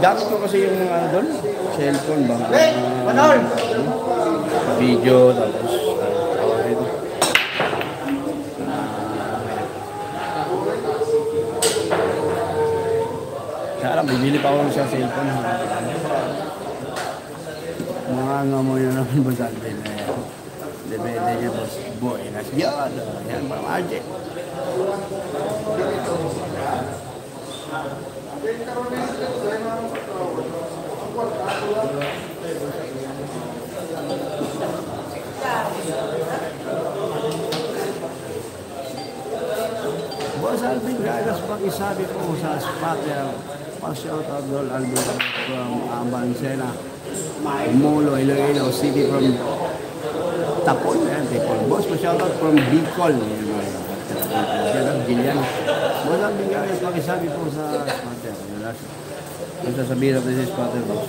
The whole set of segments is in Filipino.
gamit ko kasi yung ano doon, cellphone ba? Uh, video, tapos uh, ito. Kaya lang, bibili pa ako sa cellphone. Mga nga mo yun naman ba sa atin na yan? Depende niya po, boy, nas yan, yan, mga magic. Boss Alvin Gagas, pakisabi ko sa spotter, pa-shout out Dol Alvin from Abansena, Molo, Iloilo City from Tapon, yan, Tapon. Boss, pa-shout out from Bicol. Yan, Gilian. Boss Alvin Gagas, pakisabi po sa spotter. Yung sasabihin natin sa spotter, boss.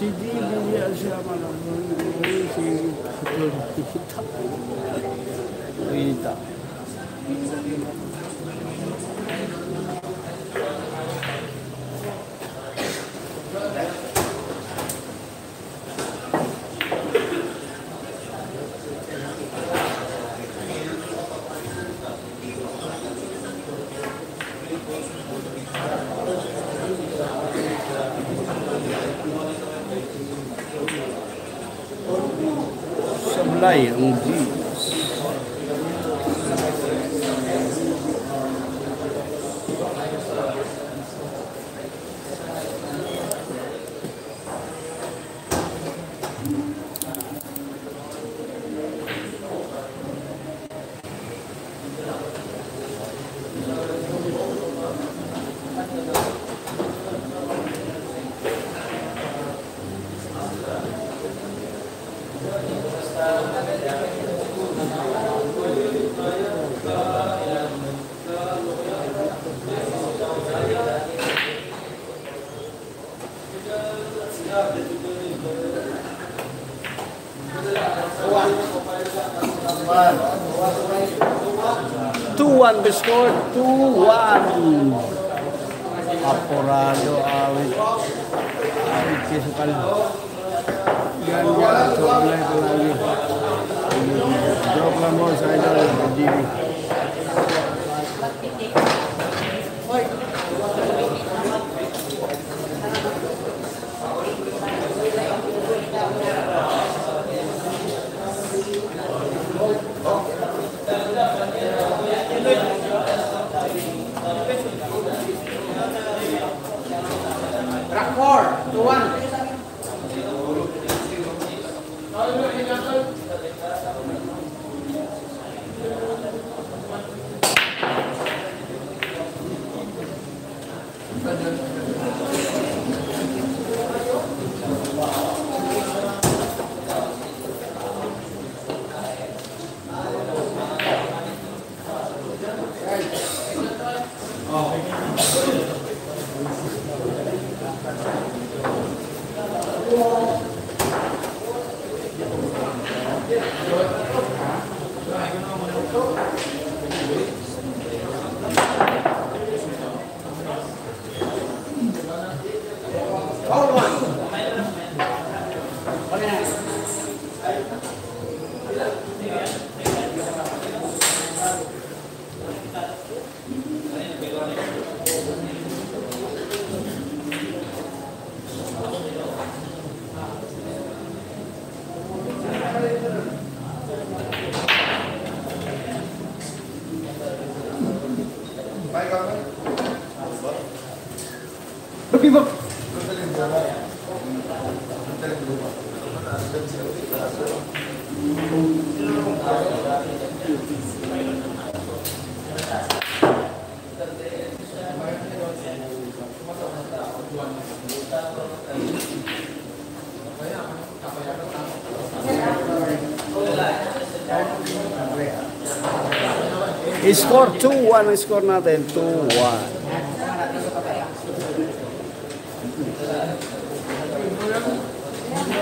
Si Didi yan siya malamang si Rita. Rita. Sablay ang score. Score 2-1 ang score natin. 2-1.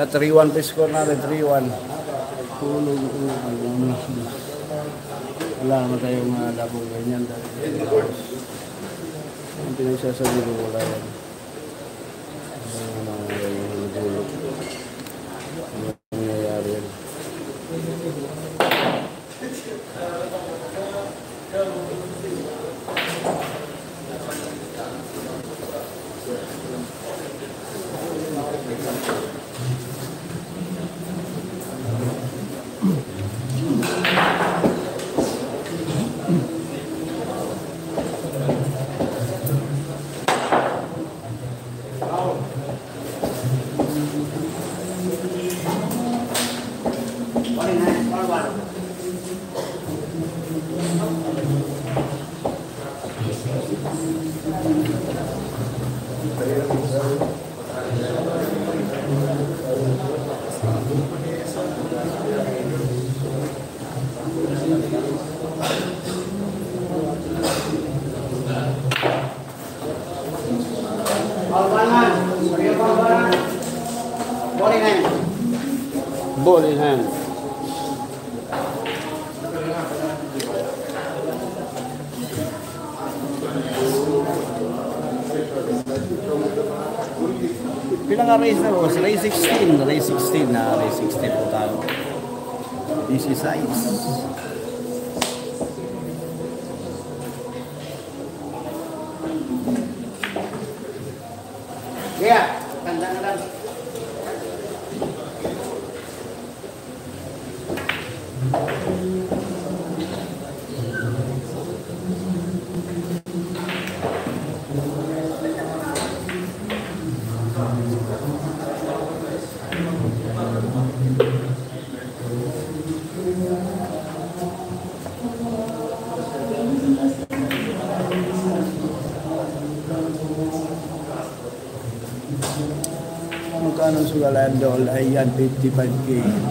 Kaya 3-1 pa score natin, 3-1. Tulog ko. ano. Wala naman tayong uh, labong ganyan. Ang pinagsasabi ko wala yan. Ano, All one man. Sorry, all one. Ball in hand. Ball in hand. Pilang nga race na boss? Race 16. Race 16 na. Race 16 po tayo. Easy size. 155K.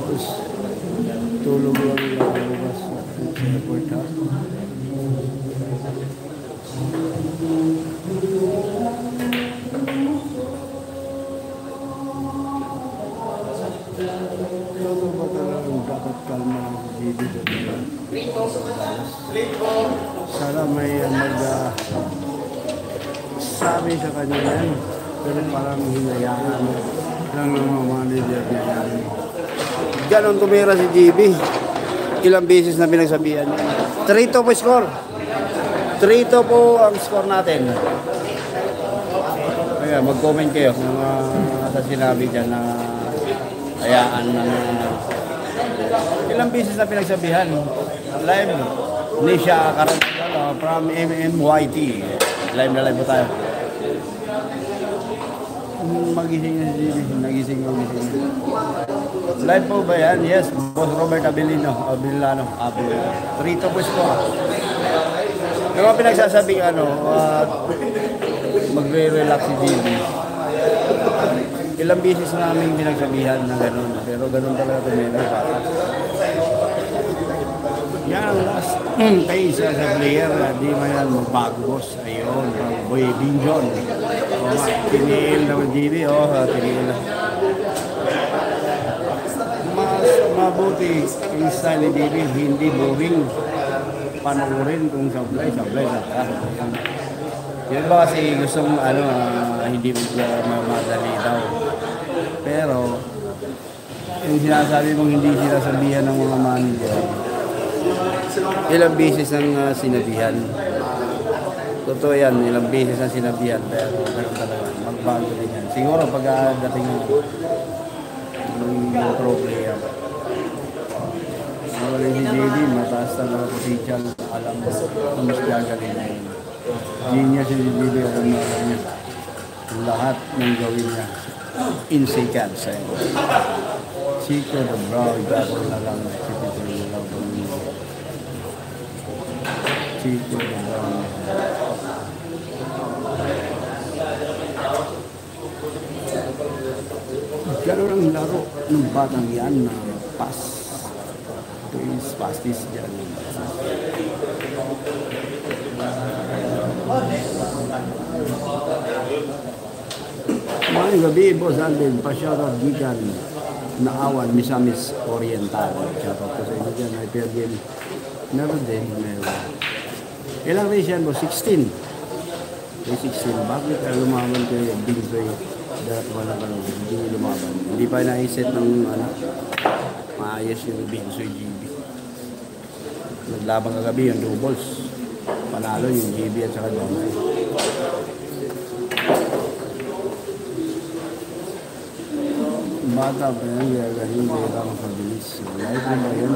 GB. Ilang beses na pinagsabihan niya. 3-2 po score. 3-2 po ang score natin. Kaya mag-comment kayo kung uh, sa sinabi dyan na hayaan ng ilang beses na pinagsabihan. Live ni siya karon ano, from MMYT. Live na live po tayo. Magising na si. Nagising yung gising. Live po ba yan? Yes. Boss Robert Abilino. Abiliano. Abiliano. Rito po po. Yung mga pinagsasabing ano, uh, magre-relax si Jimmy. Ilang beses namin pinagsabihan na gano'n. Pero gano'n talaga tumira. Yan ang last phase sa player. Di mo yan magbagos. Ayun, Boy Binjon. O nga, tiniil na ng GB. O, oh, tiniil na. Mas mabuti yung style ni. Hindi boring. Panoorin kung sablay. Sablay na ka. Yun ba kasi gustong ano, ah, hindi mo mamadali daw. Pero, yung sinasabi mong hindi sinasabihan ng mga manager, ilang beses ang uh, sinabihan. Totoo yan, ilang beses ang sinabihan, pero ganun talaga, magbago din yan. Siguro pag dating ng ng pro player, na yun. Genius si JD, alam mo, alam niya. Lahat ng gawin niya, in seconds. Eh. Chico the Brown, gagawin na lang, sipipin na lang pamilya. Chico the Brown. Gano'n ang laro ng batang yan na pass. Pastis dyan. Maayong gabi, Boss Alvin. Pa-shoutout gikan na awan, Misamis Oriental. Shoutout ko sa inyo dyan. Ay, fair game. Meron din. Meron. Ilang race yan, Boss? 16. Race 16. Bakit ka lumaban kay Big Boy? Dahil wala ka lang. Hindi lumaban. Hindi pa na-set ng ano, maayos yung Big GB. Naglabang kagabi yung doubles. Panalo yung GB at saka Domay. Bata pa yan, kaya hindi ka makabilis. Life na ba yun?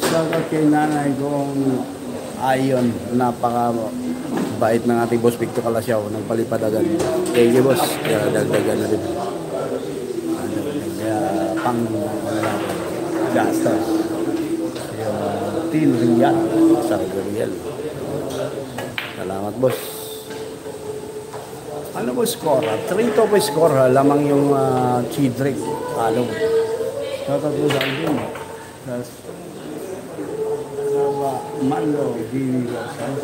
Shoutout kay nanay kong ayon, napaka bait ng ating boss Victor Kalasyaw, nagpalipadagan. Thank you boss, kaya dagdagan na rin. Ano, Kaya pang ano lang, gastos. Riyal, sa Riyal. Salamat boss. Ano po score? 3-2 po score. ha? Lamang yung uh, Chidrick. Ano? Shoutout po sa akin. Tapos, ba? Mando, Jimmy Rosas.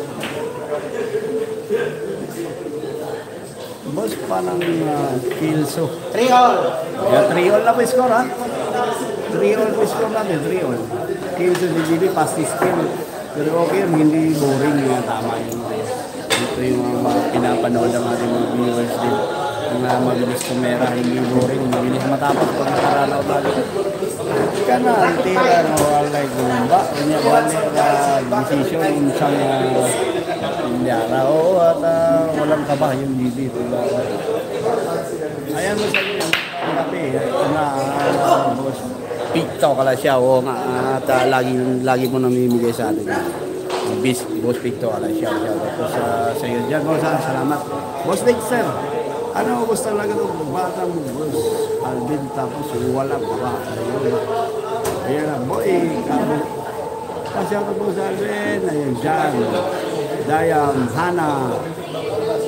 Boss pa ng uh, Kilso. Three all. Yeah, 3 all na po score ha. 3 all po score natin, 3 all. Kilso si Jimmy, past skill. Pero okay hindi boring yung tama yun. Ito yung mga pinapanood ng ating mga viewers din. Yung uh, mabilis kumera, hindi boring, mabilis matapos pag nakaralaw lagi. Ka na, tira na wala gumba. Kanya wala decision yung isang uh, Indiara. Oo, at uh, walang kaba yung GB. Diba? Ayan mo sa inyo, kape. Ito na, uh, boss. Picto kala siya. Oo nga, at uh, lagi, lagi mo namimigay sa atin. Bis, boss Picto kala siya. Tapos uh, sa iyo dyan, boss, ah, salamat. Boss Dexter, ano gusto talaga itong batang boss? Alvin, tapos wala pa. Ayan na, boy, kamo. Kasi ako po sa Alvin, ayun, Jan, Dayang, Hana,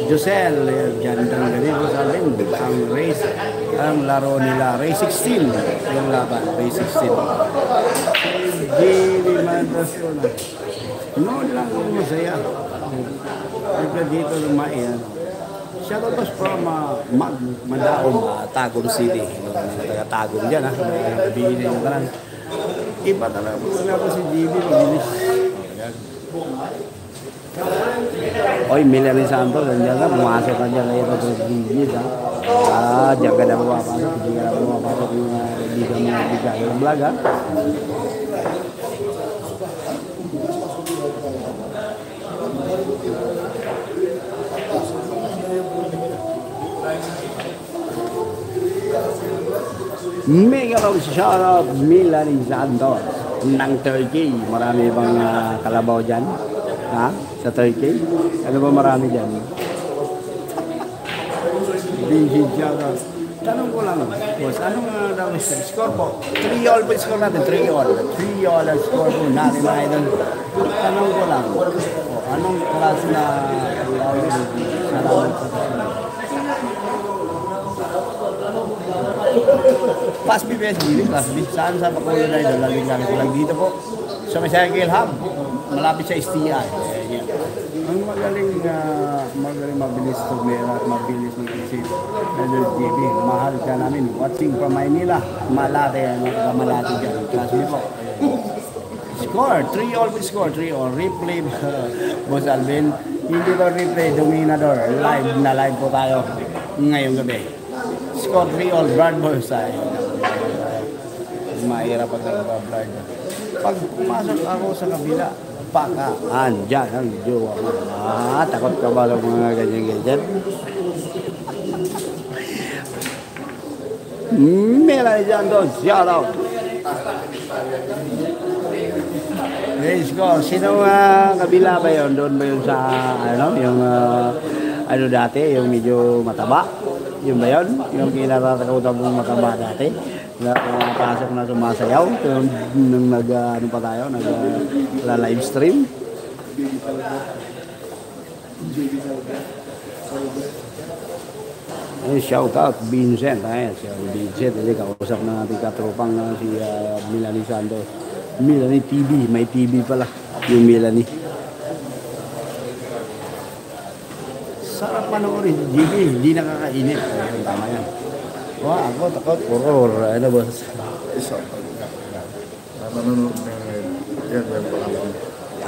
Josel, eh, dyan ang ganito sa amin, ang race, ang laro nila, race 16, yung laban, race 16. Hindi mandas ko na. Noon lang ako masaya. Pagka dito lumayan. Shoutout from uh, Mag, Madaom, uh, Tagum City. Taga Tagum dyan, ha. Nabihin na yung tanan. Iba talaga ako si GB, mabilis. Ayan. Oy, Melanie Santos, nandiyan ka, pumasok ka dyan kayo sa Gigit, ha? Ah, dyan ka na pumapasok, hindi ka na pumapasok yung uh, hindi ka mga bigay yung vlog, ha? Mega love shoutout Melanie Santos ng Turkey. Marami bang uh, kalabaw dyan? Ha? Sa Turkey? Ano ba marami dyan? Shoutout. Tanong ko lang, boss, anong uh, daw score po? 3 all po score natin, 3 all. 3 all ang score po natin mga idol. Tanong ko lang, o, anong klase na salamat sa Class B gili, Class B. Saan sa Bacolod na ito? Laging gamit ko lang dito po. Sa may Cycle Hub, malapit sa STI. Yan. Ang magaling na magaling mabilis tumera at mabilis ni isip. Idol TV, mahal ka namin. Watching from Maynila, Malate, mga Malate dyan. B po. Score, 3 all score, 3 all. Replay, Boss Alvin. Hindi ba replay, Dominador. Live na live po tayo ngayong gabi. Score 3 all, Brad Boys ay mahirap pag nagpa-Brad. Pag pumasok ako sa kabila, paka, andyan ang jowa mo. Ah, takot ka ba ng mga ganyan-ganyan? Meron dyan doon, shout out. Let's go. Sino uh, kabila ba yun? Doon ba yun sa, ano, yung, uh, ano dati, yung medyo mataba? Yun ba yun? Yung kinatatakutan mong mataba dati? Na pumapasok na sumasayaw? Yung, nung nag, uh, ano pa tayo, nag, uh, live stream? Ay, shout out Vincent. Ay, si Vincent. Ay, kausap na natin katropang na si uh, Melanie Santos. Melanie TV. May TV pala. Yung Melanie. Sarap panoorin. GB, hindi nakakainit. Ayun, tama yan. Wow, ako takot. Horror. Ano ba? Isa. Nanonood na. Yan.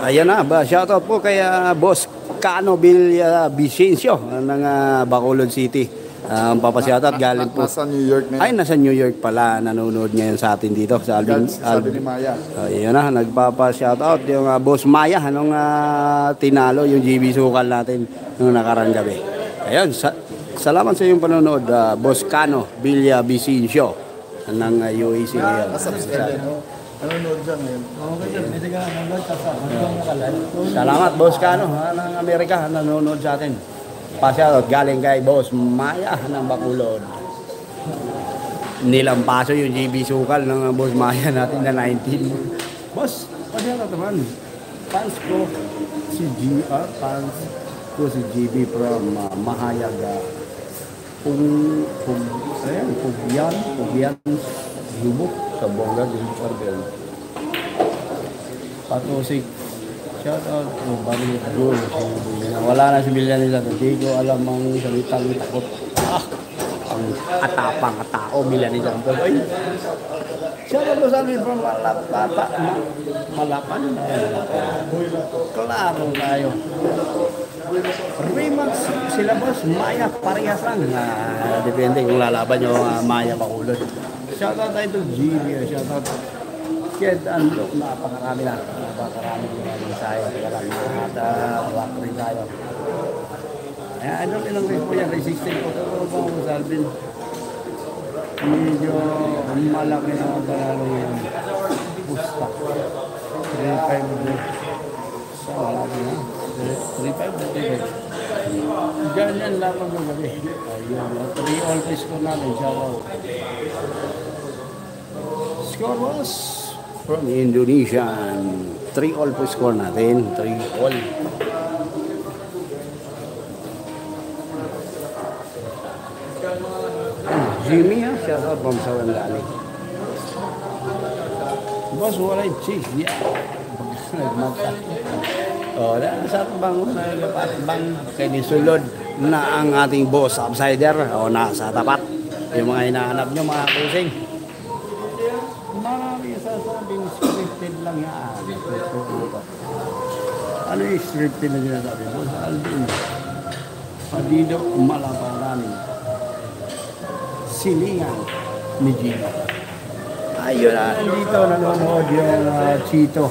Ayan na, ba, shoutout po kay ah, Boss Cano Villa Vicencio ng ah, Bacolod City. Ah, Ang papashoutout galing po. Nasa New York na Ay, nasa New York pala. Nanonood ngayon sa atin dito sa Alvin. Ni Maya. Oh, yun na, nagpapa-shoutout yung ah, Boss Maya, anong ah, tinalo yung GB Sukal natin nung nakarang gabi. Ayun, sa- salamat sa iyong panonood, ah, Boss Cano Villa Vicencio ng ah, UAC ngayon. Mo. Nanonood dyan ngayon. Salamat, Boss Cano, ah, ng Amerika, nanonood sa atin. Pa-shoutout galing kay Boss Maya ng Bacolod. Nilampaso yung GB Sukal ng ah, Boss Maya natin na 19. Boss, na naman. Fans ko si GR, fans ko si GB from uh, Mahayag uh, Pung, pung, ayan, Pugyan, Pugyan, Lubok, sa Bonga, din Charbel. Shout out to Bali Gul, si Bilyan. Wala na si Bilyan nila, hindi ko alam ang salitang takot. Ah, ang atapang atao, Bilyan nila. Ay, shout out to sa amin from Malapata, Ma- Malapan. Malapan. Klaro tayo. Remax sila boss, Maya parehas lang. Ah, depende kung lalaban nyo uh, Maya Bakulod. Shoutout tayo to GB, shoutout Ked Andok, napakarami na. Napakarami na ng sayo. Kaya lang, at uh, rock rin tayo. Ayan, ano ilang rin po yan, resistant ko. Pero po ako sa Alvin. Medyo malaki na ang panalo yan. Pusta. 3-5 ulit. So, malaki na. 3-5 ulit. Ganyan lang ang gagabi. Ayun, 3 all piece ko namin. Shoutout. Score was from Indonesian. 3 all po score natin. 3 all. Jimmy ha, shout out from Sawandali. Boss, wala yung cheese. Yeah. Nagmata. O, na, sa bang nagpatbang kay nisulod na ang ating boss upsider o nasa tapat. Yung mga hinahanap nyo mga kusing. Lang yan. Ano yung scripted na sinasabi mo? Alvin, Padido, Malabanan, Silingan ni Gino. Ayun na, dito nanonood yung uh, Chito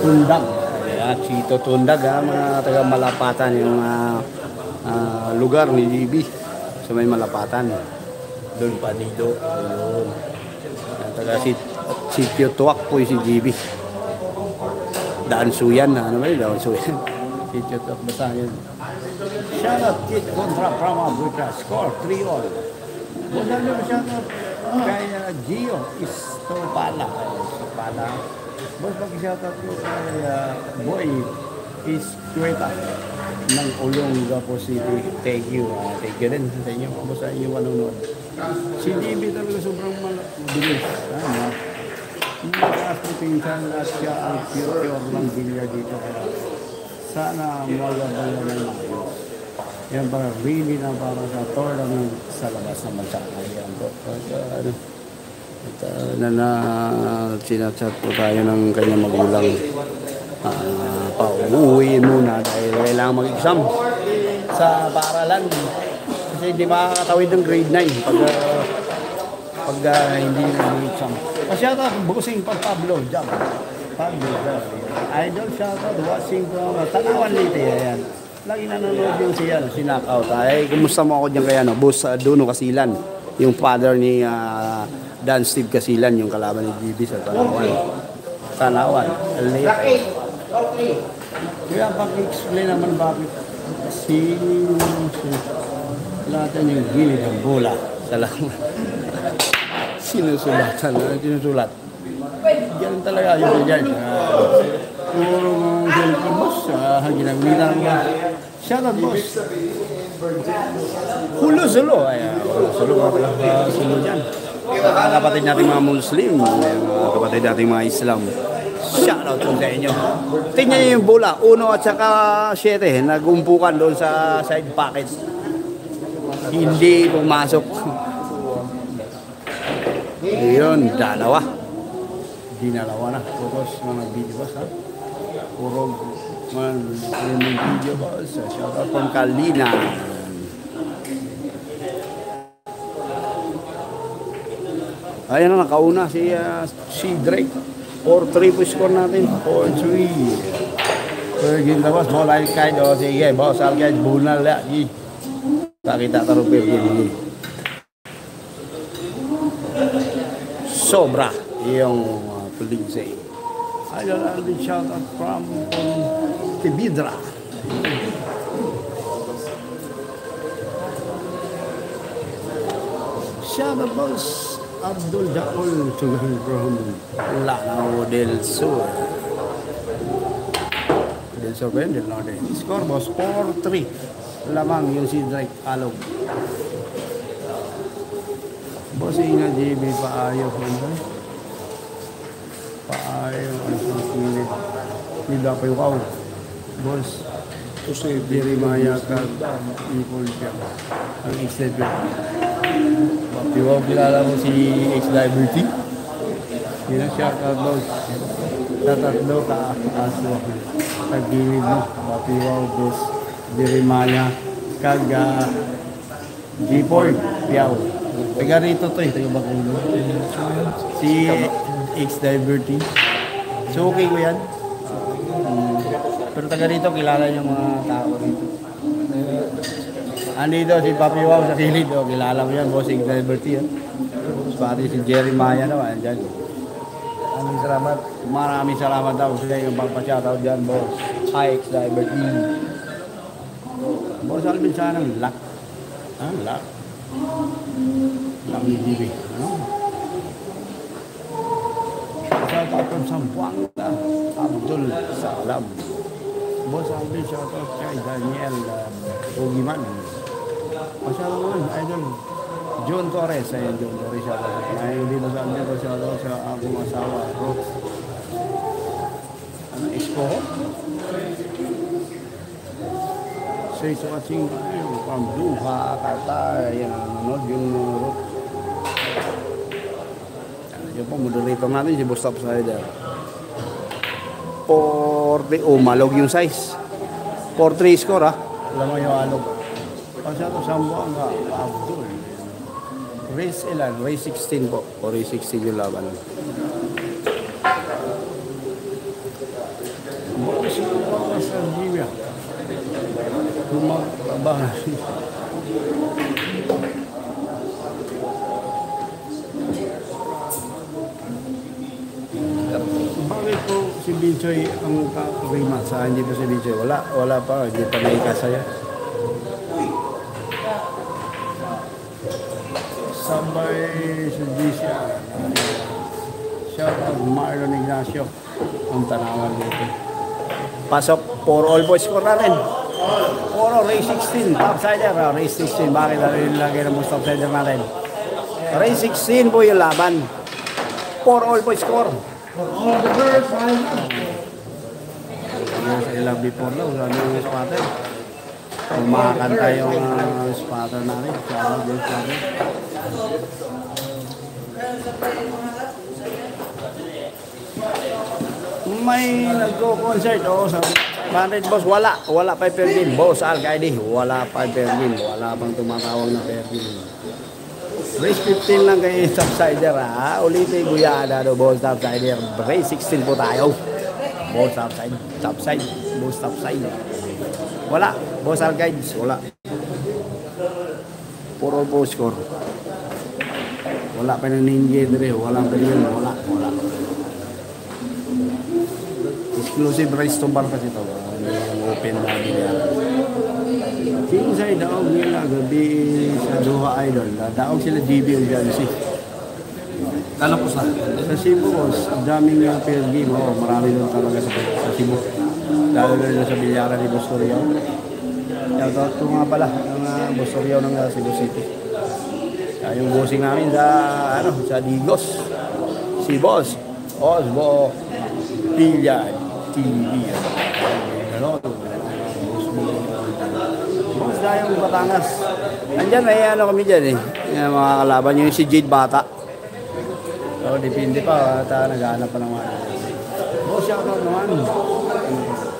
Tundag. Ayan, Chito Tundag ha, mga taga Malapatan, yung uh, uh, lugar ni GB sa may Malapatan. Doon Padido. Ayun. Taga si Sitio Tuwak po yung si GB. Daan Suyan, ano ba yun? Daan Suyan. Sitio Tuwak, basta yun. Shout out Kit kontra Prama Buta. Score 3 all. Wala na shout out kay uh, Gio Istopala. Istopala. Boss, pag-shout out ko kay uh, Boy Iskweta ng Olongapo City. Thank you. Uh, thank you rin sa inyo. Boss, sa inyo manonood. Si DB talaga sobrang mabilis. Ano? Mataas na pinsan at siya ang pure ng bilya dito. Kaya sana magabala na maayos. Yan para really na para sa tournament sa labas ng bansa. Ayan po. At, ano, at uh, na, na sinachat po tayo ng kanyang magulang. Uh, pauuwiin muna dahil kailangan mag-exam sa paaralan. Kasi hindi makakatawid ng grade 9 pag, uh, pag uh, hindi nag-exam. Masyata, busing pag Pablo, jump. Pablo. Idol shoutout watching from Tanawan Liti. Ayan. Lagi nanonood yung siya, si Knockout. Ay, kumusta mo ako dyan kaya, no? Boss uh, Duno Kasilan. Yung father ni uh, Dan Steve Kasilan, yung kalaban ni GB sa Tanawan. Tanawan. All three. Kaya paki-explain naman bakit si, si lahat yung gilid ng bola. Salamat. Sinusulatan. Sinusulat? Ganun talaga yung ganyan. Uh, puro mga cellphone boss. Uh, ginagamitan ko. Shout out boss. Hulo sulo. Ay, hulo sulo. Uh, sulo dyan. Mga kapatid natin mga Muslim. Mga kapatid natin mga Islam. Shout out po sa inyo. Tingnan niyo yung bola. Uno at saka siyete. Nagumpukan doon sa side pockets. Hindi pumasok. Yun, dalawa. Dinalawa na. Focus mga video boss ha. Puro mga mga video boss. Shout out from Kalina. Ayan na, nakauna si, uh, si Drake. 4-3 po score natin. 4-3. Virgin na boss, ball ay kahit o sige, boss, al kahit bunal ya. Gi. Takita tarupir gini. Sobra yung uh, Pulinsay. Ayun, I'll be shout out from um, Tibidra. Shout out boss Abdul Jaul Tugan from Lanao del Sur. Del Sur ba yun? Del Norte. Score boss 4-3. Lamang yung si Drake Alog. Bossing na JB paayo ko ba? Paayo ang susunod. Hindi pa yung wow. Boss, Kasi Jerry Maya ka, Nicole siya. Ang extended. Papiwaw, kilala mo si X-Liberty? Yun ang siya ka, boss. Tatatlo ka, aso. Tagilid mo. Papiwaw, boss. Jerry Maya. Kag, uh, G-Port, Piaw. Taga rito to eh, taga Bakulo. Si X-Diverty. So okay ko yan. Mm. Pero taga rito, kilala yung mga tao rito. Andito si Papi Wow sa kilid. Oh, kilala mo yan, boss X-Diverty. Oh. Pati si Jerry Maya naman, dyan. Maraming salamat. Maraming salamat daw sila yung pagpa-shoutout dyan, boss. Hi, X-Diverty. Boss Alvin, sana luck. Ah, luck. Luck ni GB. Ano? Shoutout from Zamboanga. Abdul Salam. Boss Alvin, shoutout kay Daniel uh, Ugiman. Masyado naman, idol. John Torres, ayun John Torres, shoutout. Ay, hindi na sa amin ko, shoutout sa akong asawa, Rox. Ano, Isko? Say sa kasing, Duha, Qatar, yan nanonood, yung Rox. Yan po, moderator natin si Bustap Sider. 40, oh, malog yung size. 4-3 score ha. Alam mo yung alog. Kasi ito, Sambuanga, Abdul. Race ilan? Race 16 po. O race 16 yung laban. Boss, mga sa Libya. Lumabas. Bakit po si Binchoy ang kakrima sa hindi po si Binchoy? Wala, wala pa, hindi pa naikasaya. Sabay sa Gisya. Shout out Marlon Ignacio. Ang tanawan dito. Pasok, for all boys score natin. Puro race 16. Topsider. Oh, ah, race 16. Bakit ano yung lagay ng topsider natin? Race 16 po yung laban. 4 all po score. All the birds, sa ilang before daw. Ano yung ah, spotter? Kumakanta yung uh, spotter natin. Kaya yung spotter. May nagko-concert. Oo, oh, sabi. 100 boss, wala. Wala pa permit. Boss, al ID, wala pa permit. Wala pang tumatawag na permit. Brace 15 lang kay subsider ha. Ulitin guyada do boss subsider. Brace 16 po tayo. Boss subside, subside, boss subside. Wala. Boss al guides, wala. Puro boss score. Wala pa ng ninja dre, walang permit, wala, wala. wala. Exclusive race to bar kasi. Ano yung open na nila. Kinsay daog nila gabi sa Doha Idol. Daog sila DB Urgency. Lalapos na. Sa Cebu, ang daming uh, fair game. Oh, marami doon talaga sa, sa Cebu. Lalo na sa Bilyara ni Bustoriao. Shoutout ko nga pala ng uh, Bustoriao ng uh, Cebu City. Kaya yung bossing namin sa, ano, sa Digos. Si Boss Osbo Pilla TV. Na yung Batangas. Andyan, may ano kami dyan eh. Yung mga kalaban yung si Jade Bata. Oo, depende pa. Uh, naghahanap pa naman. Oh, shoutout naman.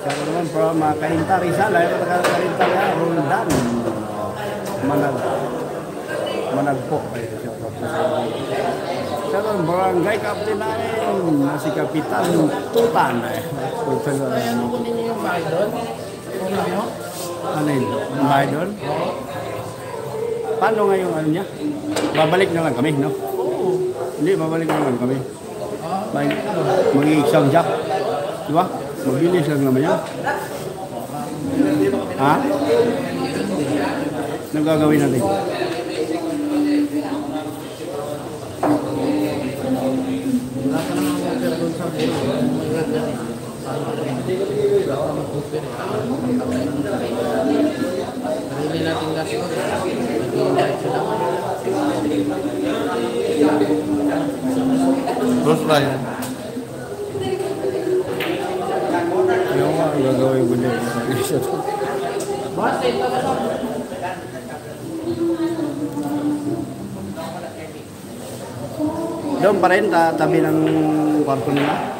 Shoutout naman from uh, Kainta Rizal. Ayaw ka Kainta Rizal. Roldan. Manag. Manag po. Ayun, Shoutout Shoutout barangay captain namin. na Si Kapitan Tutan. Eh. Ano ko ninyo yung bahay doon? Kunin nyo? Ano yun? Bahay doon? Paano nga yung ano niya? Babalik na lang kami, no? Hindi, babalik na lang kami. Mag-i-exam jack. Di ba? Mabilis lang naman yan. Ha? Anong gagawin natin? Wala pa naman water doon sa buhay. May water eh. Wala pa mag-water eh. Sarili Yung nga. Doon pa rin, ta tabi ng kwarto nila.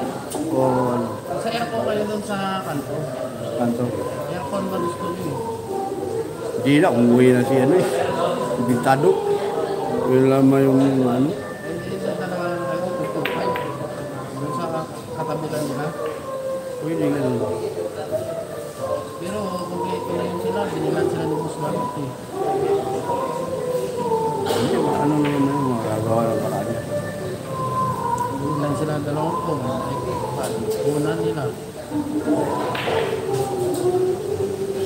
O ano, Sa aircon kayo doon sa kanto. kanto. Aircon ba gusto niyo? Hindi na, umuwi na si ano eh. Bintado. Yun lamang yung ano. Katabilan nila. Pwede ganun. Pero kompleto na yun sila. Binilan sila ni Boss ano naman na yun, ng dalawang phone. Ay, una nila.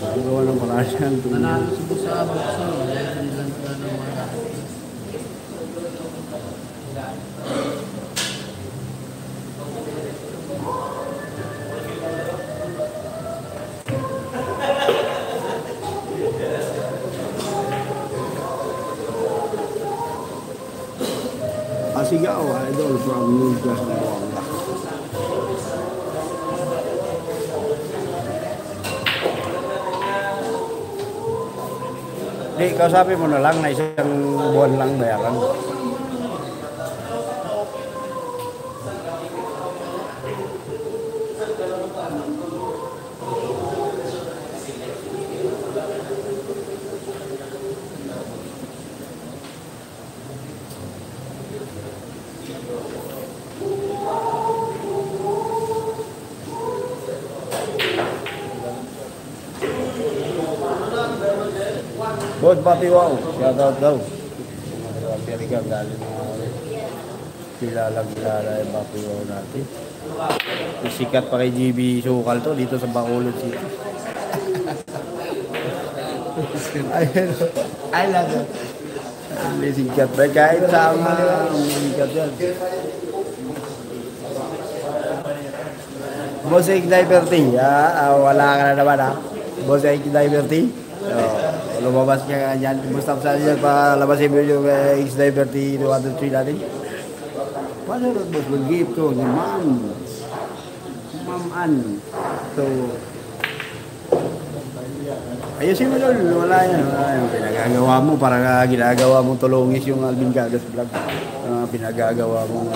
Magagawa ng paraan yan. Nanalo sa boxing. Kaya binilan sila ng mga Pasigaw, idol from New Gas ng Buanga. Di, kausapin mo na lang na isang buwan lang bayaran. Papi Wow. Shout out daw. Amerika, galing mga kilalang kilala yung Papi Wow natin. Sikat pa kay GB Sukal to dito sa Bacolod City. I love it. May sikat pa. Kahit sa mga sikat yan. Boss Egg Diverty, ah, ah, wala ka na naman ha. Boss Egg Diverty. Oh, lumabas ka nga dyan. Mustafa sa dyan pa labasin mo yung uh, Egg Diverty 203 natin. Paano rin boss mag-gift ko ni Ma'am? Ma'am Ann. So, ayusin mo doon. Wala yan. Wala yan. Pinagagawa mo para nga ginagawa mo tulungis yung Alvin Gagas vlog. Uh, pinagagawa mo.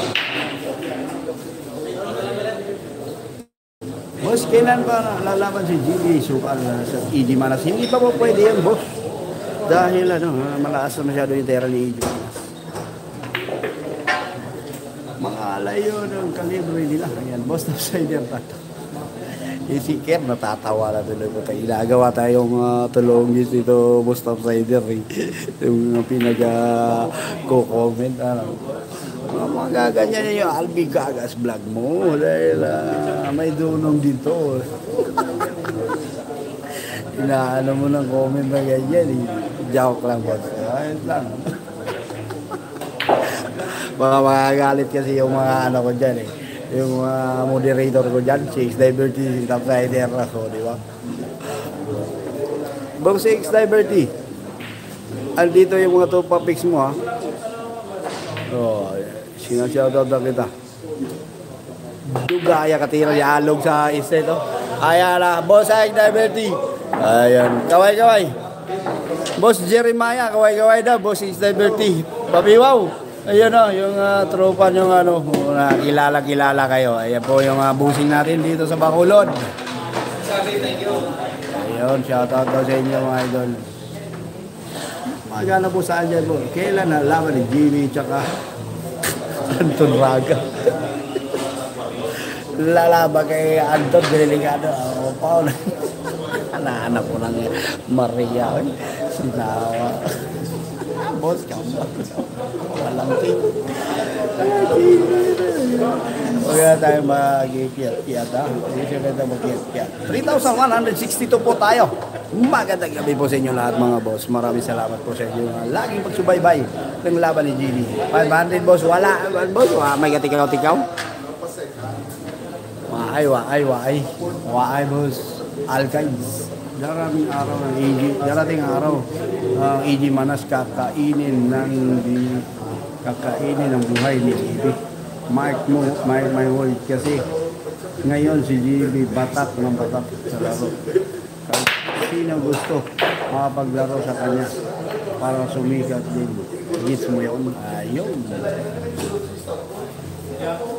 Boss, kailan ba lalaban si Jimmy Sukal uh, sa EG Manas? Hindi pa po pwede yan, boss. Dahil ano, uh, malakas na masyado yung tera ni EG Manas. Mga layo ng kalibre nila. Ayan, boss, topsider pa to. Yung si Ker, natatawa na tuloy ko. tayo. Ginagawa tayong uh, tulongis dito, boss topsider. Eh. yung uh, pinag-co-comment. ano. Mga mga ganyan yung Albi Gagas vlog mo dahil ah, may dunong dito. Inaano mo ng comment na ganyan eh. Joke lang po. Ayun lang. Baka makagalit kasi yung mga ano ko dyan eh. Yung mga moderator ko dyan, si X-Diverty, si Top Rider ako, di ba? Bang si X-Diverty, andito yung mga top topics mo ha. Oh, sinashoutout na kita. Dugaya katira ni Alog sa estate oh. Ayan na, Boss Ike Diverty. Ayan, kaway-kaway. Boss Jeremiah, kaway-kaway daw, Boss Ike Diverty. Pabiwaw. Ayun oh, yung uh, tropa yung ano, uh, kilala-kilala kayo. Ayan po yung uh, busing natin dito sa Bacolod. Ayun, shoutout daw sa inyo mga idol. Magana po saan dyan po. Kailan na laban ni Jimmy tsaka Anton Raga. Lalaban kay Anton Delicado. O, Paul. Hanahanap ko ng Maria. Oy. Sinawa. Boss ka. Walang team. Huwag na tayo mag-kiyat-kiyat ha. Hindi siya pwede mag-kiyat-kiyat. 3,162 po tayo. Magandang gabi po sa inyo lahat mga boss. Maraming salamat po sa inyo. Laging pagsubaybay ng laban ni Gini. 500 boss, wala. Boss, wala. may katikaw-tikaw. Waay, waay, waay. Waay boss. Alkays. Daraming araw ng EG, darating araw ang EG Manas kakainin ng kakainin ang buhay ni GB. Mark mo, my, my word kasi ngayon si GB batak ng batak sa laro. Kahit sino gusto makapaglaro sa kanya para sumikat din. Gets mo yun? Ayun.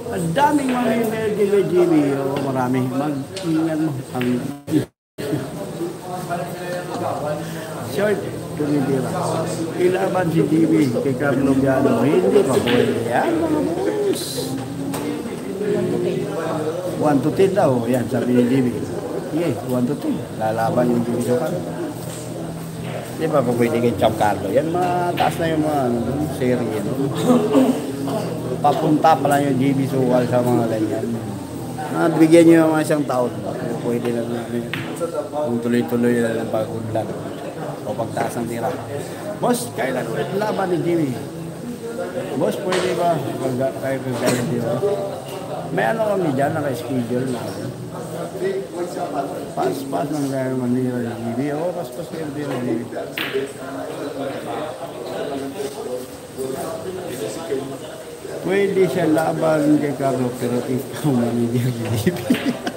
Ang daming mga energy kay GB. Oh, marami. Mag-ingat mo. Ang short tumitira. Ilaban si GB kay Carlo Biano. Hindi pa pwede yan mga boss. 1 to 10 daw. Yan, sabi ni GB. Sige, 1 to 10. Lalaban yung GB sa Carlo. Di ba pa na yung? Papunta pa lang yung GB Suwal sa mga ganyan. Ah, bigyan nyo yung mga isang taon. Pwede na namin. Kung tuloy-tuloy na lang pag-unlan. O pagtaas ng tira. Boss, kailan ulit laban ni Jimmy? Boss, pwede ba? Mag kayo kagaya di ba? May ano kami dyan, naka-schedule na. Pas-pas ng kaya Manila ni Jimmy. Oo, pas-pas kayo din ni Jimmy. Pwede siya laban kay Carlo pero ikaw manager ni Jimmy.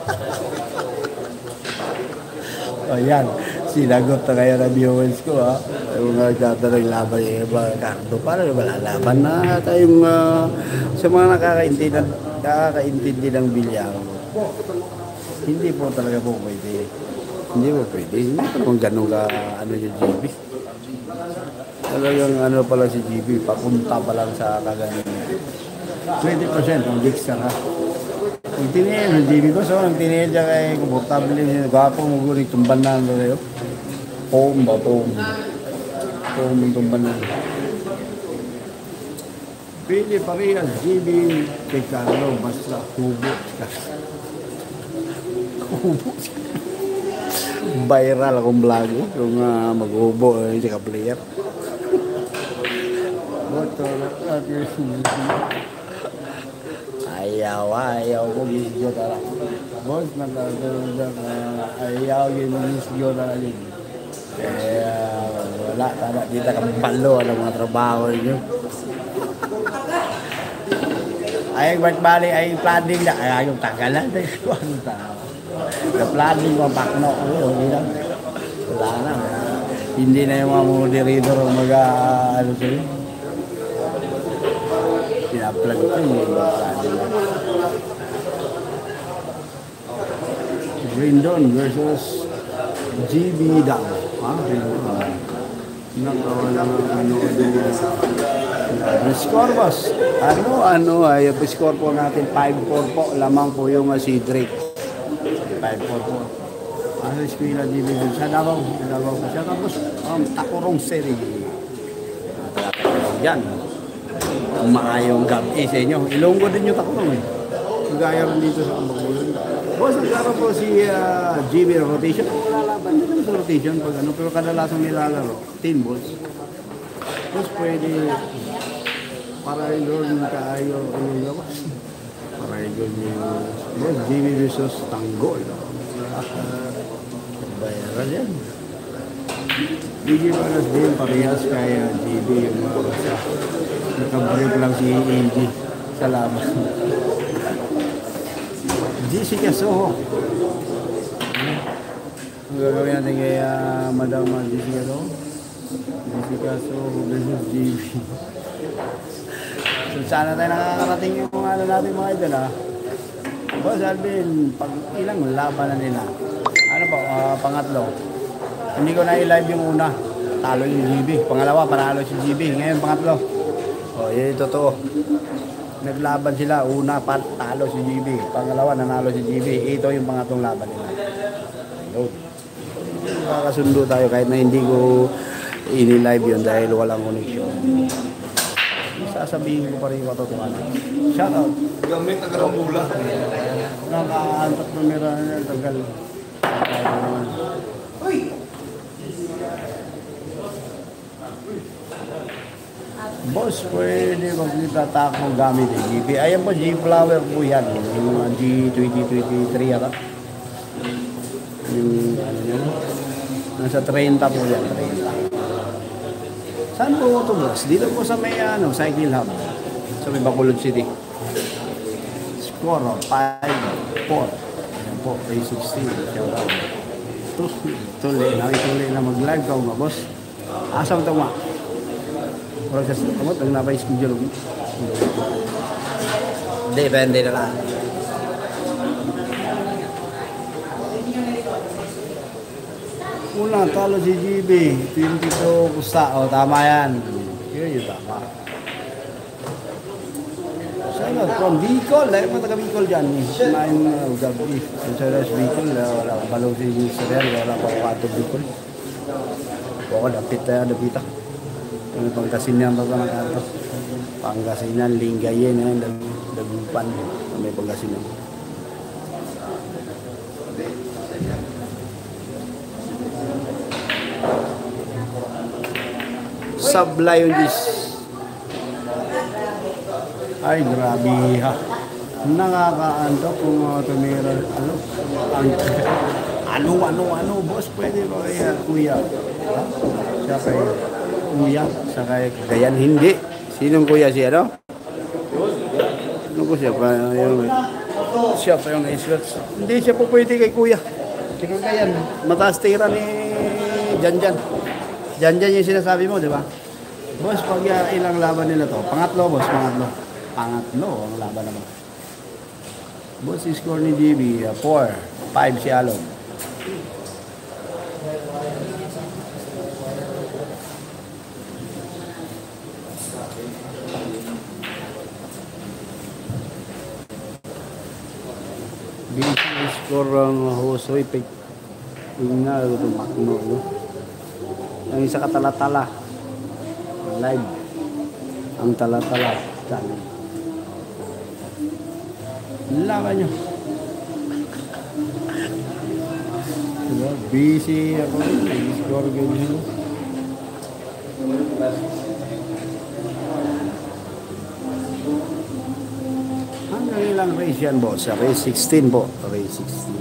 O yan, sinagot na kayo ng viewers ko ha. Yung mga nagtatanong laban yung mga kardo, paano na malalaban na tayong ah, sa mga nakakaintindi, nakakaintindi ng bilyar. Hindi po talaga po pwede. Hindi po pwede. Hindi po naman ganun ka ano yung GB. Talagang ano pala si GB, papunta pa lang sa kaganin. 20% ang Dixon ha. Kung tinil, hindi ko so, ang tinil siya kay komportable niya, gwapo mo guri, tumban na ano kayo. Pom ba, pom. Pom yung tumban na. Pili parehas, GB kay Carlo, basta hubo ka. Hubo siya. Viral akong vlog eh, kung uh, mag-hubo eh, siya ka-player. Boto, at yung ayaw, ayaw ko misyo talaga. Boss, nagkakaroon ayaw yung misyo talaga. Kaya wala, tara, dito kang palo ang mga trabaho niyo. Ay, ba't bali, ay planning na, ay yung tagalan, ay ano tao. The planning mo, bakno ko yun, hindi lang. Wala na, hindi na yung mga moderator mag, uh, ano sa'yo. Pina-plug ko yung planning na. Grindon versus GB Dang. Ha? Nakawala ng ano Ang score boss. Ano, ano, ay, yung score po natin 5-4 po. Lamang po yung uh, si Drake. 5-4 po. Ano eskwela division sa Davao, sa Davao siya. Tapos, um, Takurong Seri. Yan. Maayong gabi sa inyo. Ilonggo din yung Takurong eh. Gaya rin dito sa Kambakulan. Boss, nagkaroon po si uh, GB rotation. Lalaban din naman sa rotation pag ano, pero kadalasang nilalaro, 10 balls. Tapos pwede para doon kaayo ano gawas. Para doon yung boss, GB versus Tanggol. Bayaran yan. BG Balas din, parehas kaya GB yung mga basta. Nakabreak lang si AG sa laban. Jessica Soho. Ang gagawin natin kay uh, Madam uh, Jessica Soho. Jessica Soho versus JB. so sana tayo nakakarating yung mga ano natin mga idol ha. Boss Alvin, pag ilang laban na nila. Ano po, uh, pangatlo. Hindi ko na i-live yung una. Talo yung GB. Pangalawa, panalo si GB. Ngayon, pangatlo. Oh, yun totoo naglaban sila. Una, talo si GB. Pangalawa, nanalo si GB. Ito yung pangatong laban nila. Yun. Nakakasundo tayo kahit na hindi ko ini-live yun dahil walang connection. Sasabihin ko pa rin yung katotohanan. Shout out. Gamit ang karambula. Nakaantok na meron na tagal. Boss, pwede magkita tako gamit ng GP. Ayan po, G-Flower po yan. Yung uh, G2023 yata. Yung ano yun. Nasa 30 po yan, 30. Saan po ito boss? Dito po sa may ano, cycle hub. Sa may Bacolod City. Score oh, 5-4. Ayan po, 316. Shout out. Tuloy na. Ituloy na mag-live ka boss. Asam ito mga. Wala sa kamot, ang napay-schedule. Depende na lang. Una, talo si GB. 22 kusta. O, tama yan. Yun yung tama. Sana, from Bicol. Lahat mga taga Bicol dyan. Kumain uh, gabi. Kung sa rest Bicol, uh, wala akong balaw si Israel. Wala akong kato Bicol. Oo, dapit tayo, dapit ako. Yung pangkasinan pa ba ng kato? Pangkasinan, linggayin, eh, dag- dagupan. May pangkasinan. Sablay yung dis. Ay, grabe ha. Nakakaantok kung mga tumira. Ano? Ano, ano, ano, boss, pwede ba kaya, kuya? Ha? Siya kay kuya, siya kay Gayan, hindi. Sinong kuya siya, no? Ano ko siya pa, yung, siya pa yung na-slot. Hindi siya po pwede kay kuya. Si Gayan, mataas tira ni Janjan. Janjan yung sinasabi mo, di ba? Boss, pag uh, ilang laban nila to? Pangatlo, boss, pangatlo. Pangatlo ang laban naman. Boss, score ni GB, 4. 5 si Alon. Busy score ang Hosoy Pig. Yung nga, tumakno. No? Ang isa katalatala. Live. Ang talatala. Channel. Laban nyo. Diba? Busy ako. Nag-score ganyan. Hanggang ilang race yan, boss? Sa race 16 po. Race 16.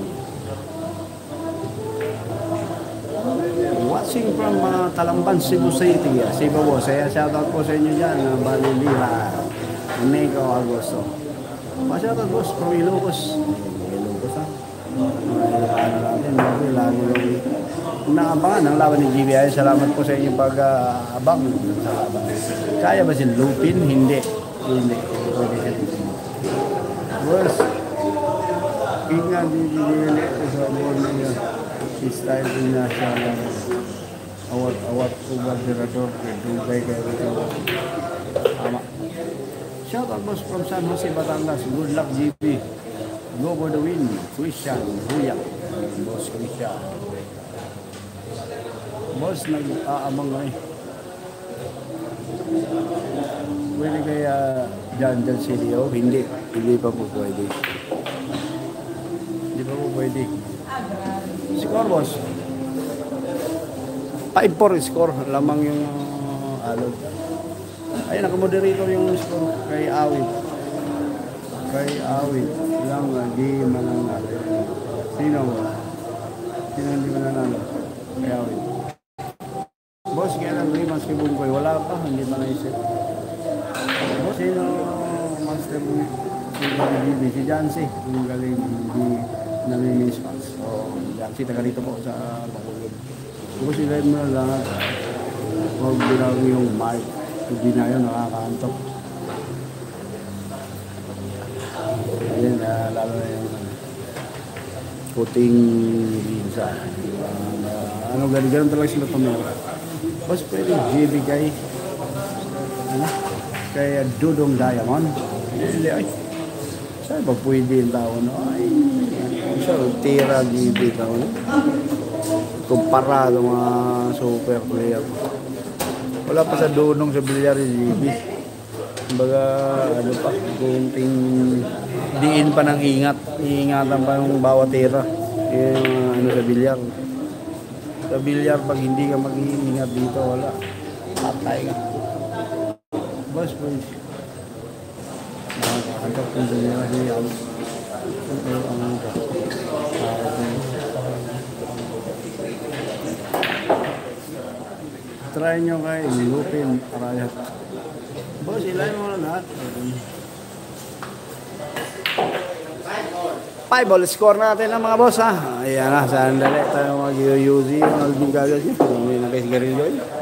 Watching from uh, Talamban, Cebu City. Uh, Cebu po. Saya shoutout po sa inyo dyan. Uh, Baliliha. Nico Agosto. Pa-shoutout boss from Ilocos. Ilocos ha. Ano lagi. Nakabangan ang laban ni GBI. Salamat po sa inyong pag-abang laban. Kaya ba si Lupin? Hindi. Hindi. Siya dito. Boss, ingat di dinili ko sa buwan niya. Si style din na siya lang. Awat-awat ko ba dirador kay Dugay kay Rito. Tama. Shout out boss from San Jose, Batangas. Good luck, GP. Go for the win. Christian, Huyak. Boss Christian. Boss, nag-aabang kami. Pwede kaya dyan dyan si Leo? Hindi. Hindi pa po pwede. Hindi pa po pwede. Score, boss. 5-4 score. Lamang yung uh, alod. Ayun, nakamoderator yung score kay Awit. Kay Awit. Lang, uh, di mananalo. Sino mo? Sino hindi mananalo? Kay Awit. Boss, kaya lang 3 months kay Bungkoy. Wala pa, hindi pa naisip. Sino master mo? Si GB, si Jancy. Yung galing hindi namimiss fans. So, Jancy, taga dito po sa Bacolod. Boss, ilay mo na lahat. Huwag binago yung mic. Hindi na yun, nakakaantok. Ayan, uh, lalo na yung ano, puting sa uh, ano ganun, ganun talaga sila tumero. Boss, pwede JB kay ano, kay Dudong Diamond. Hindi, ay. Saan ba pwede yung tao no? Ay, siya, tira JB tao no? Kumpara sa mga super player. Wala pa sa dunong sa bilyar yung JB. Kumbaga, ano pa, kunting diin pa ng ingat. Iingatan pa yung bawat tira. Yung ano sa bilyar. Sa bilyar, pag hindi ka mag-iingat dito, wala. Patay ka. Ang ano ka. Para kung Try nyo kay Lupin Arayat. Boss, ilay mo na lahat. Five ball score natin na mga boss ha. Ayan na, sandali tayo mag-UZ. Alvin Gagas yun. May nakisigarilyo yun.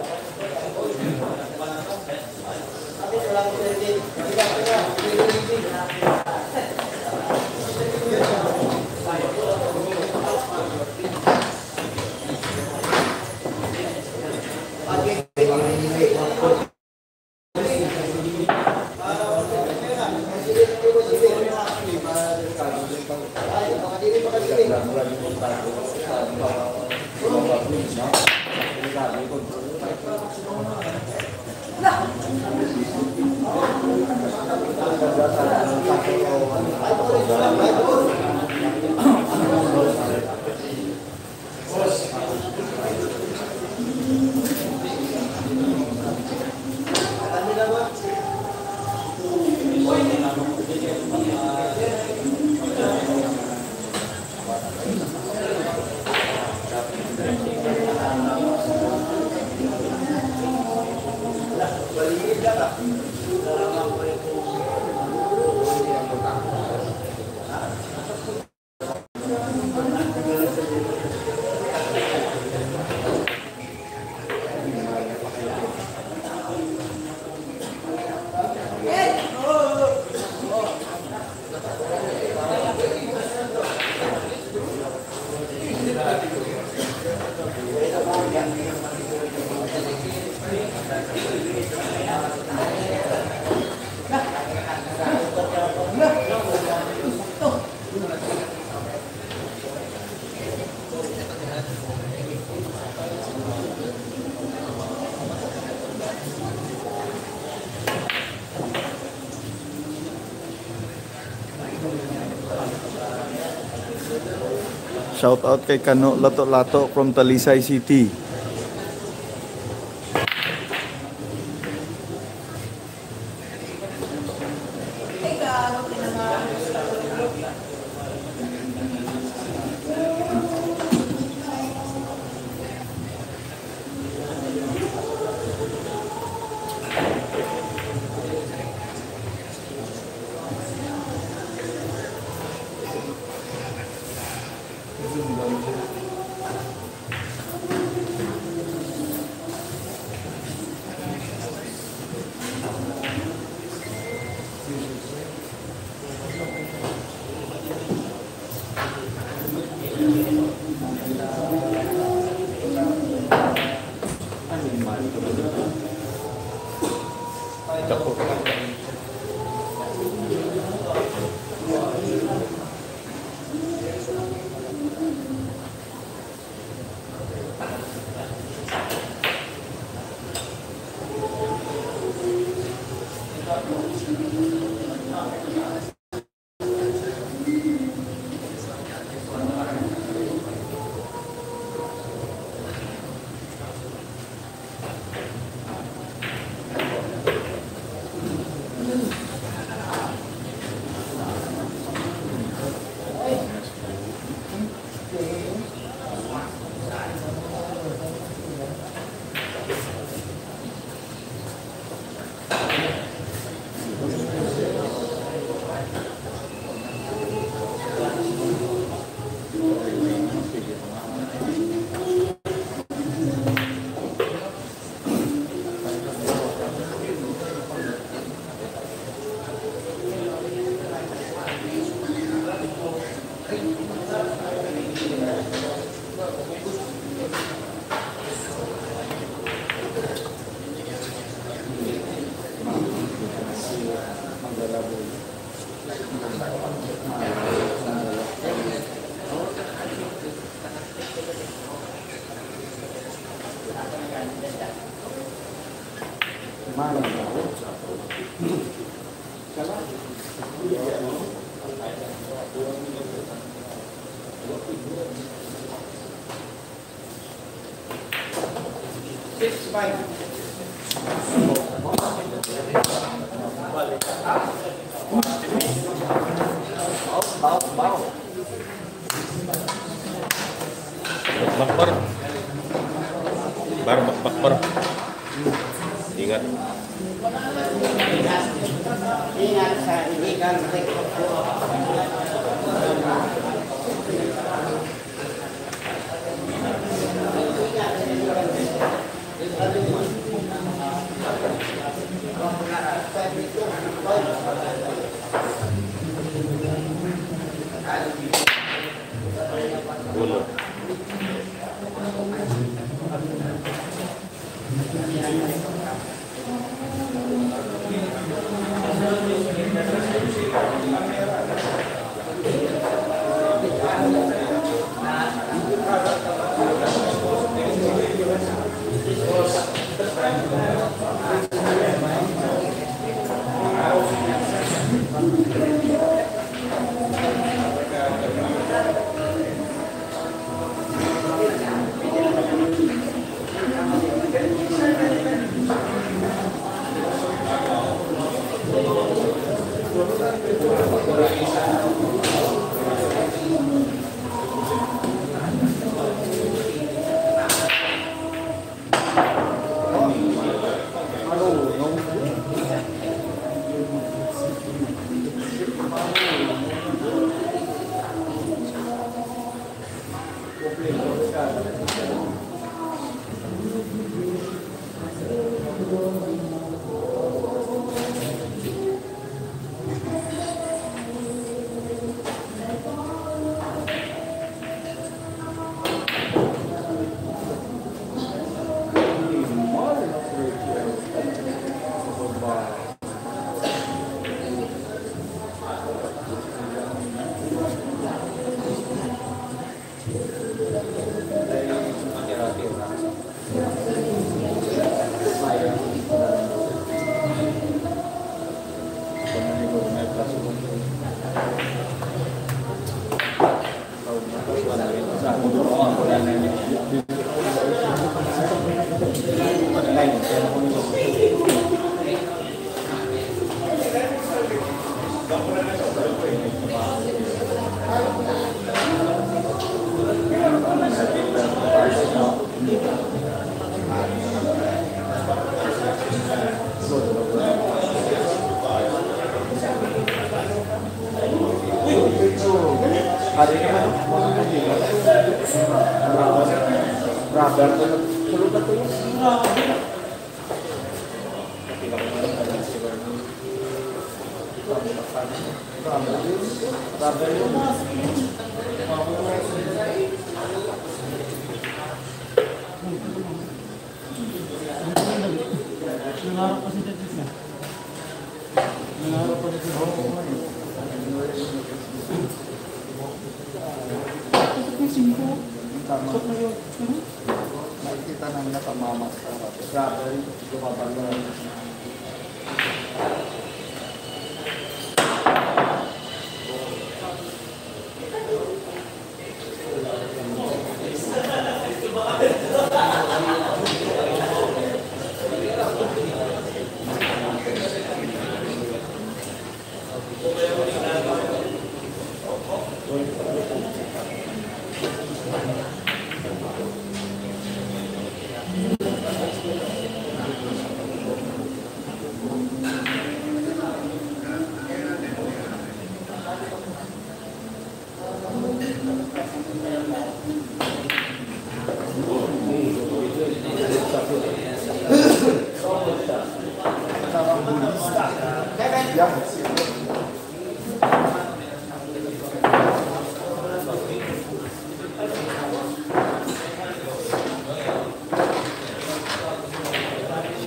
Shout out kay Kano Lato Lato from Talisay City.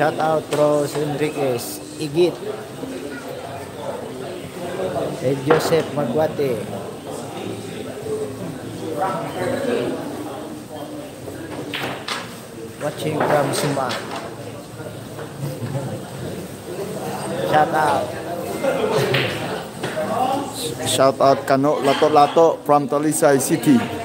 Shout out Rose Enriquez, Igit. Ed Joseph Magwate. Watching from Suma. Shout out. Shout out Kano Lato Lato from Talisay City.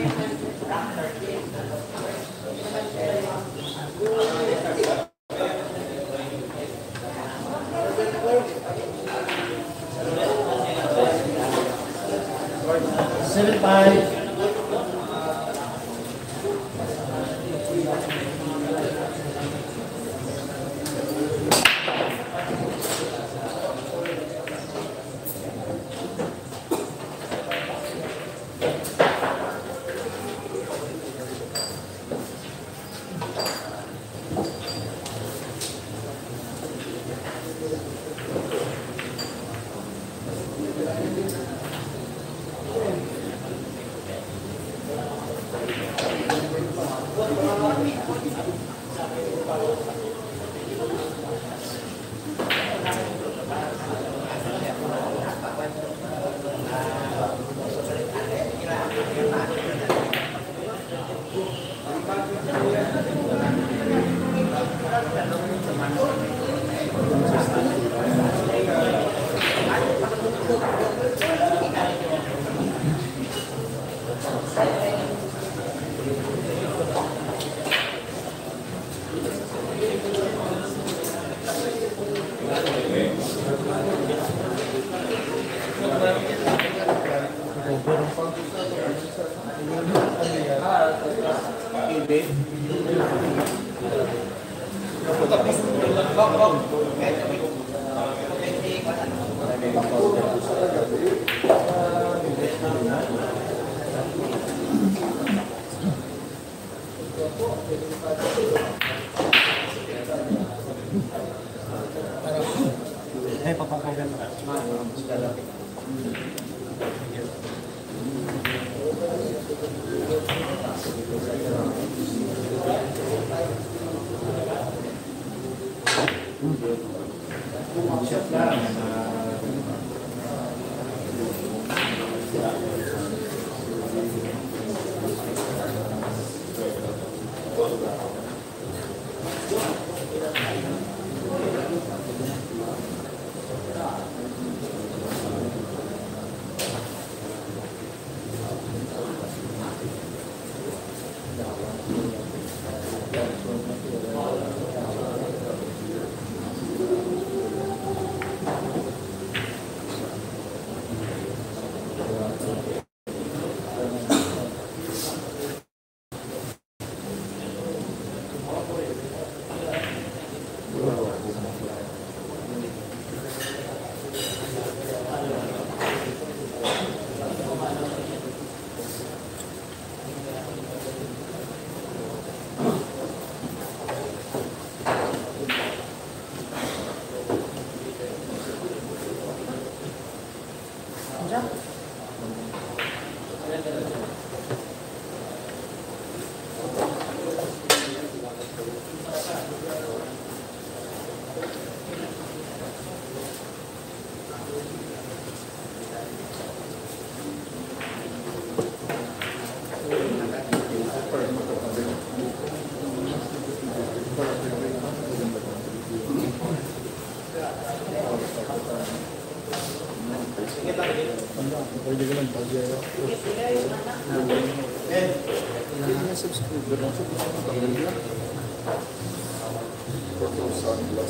Pwede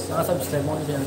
Nakasubscribe mo dyan.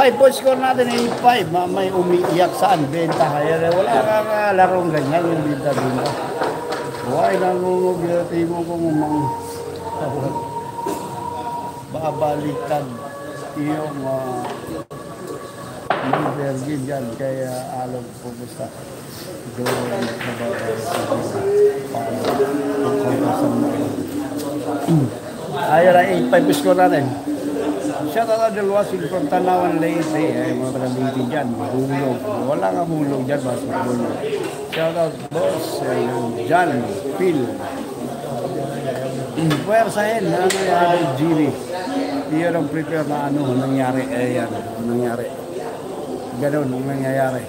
5 po score natin, 8-5. May umiiyak saan, benta. Kaya wala ka larong ganyan yung benta-benta. Buhay na nunugilati mo kung umang babalikan iyong uh, yung Virgin yan. Kaya alam ko gusto doon nagkabawal sa para ang kompasang na. Ayaw na 8-5 score natin. Shout out Adel Wasing from Tanawan Leyte. Ay, mga taga Leyte dyan. Hulog. Wala nga hulog dyan, basketball. Shout out boss. eh, John Phil. Puwersahin ano yung Idol Jimmy. Iyon ang prepare na ano nangyari. Eh, yan. ang Nangyari. Ganun ang nangyayari.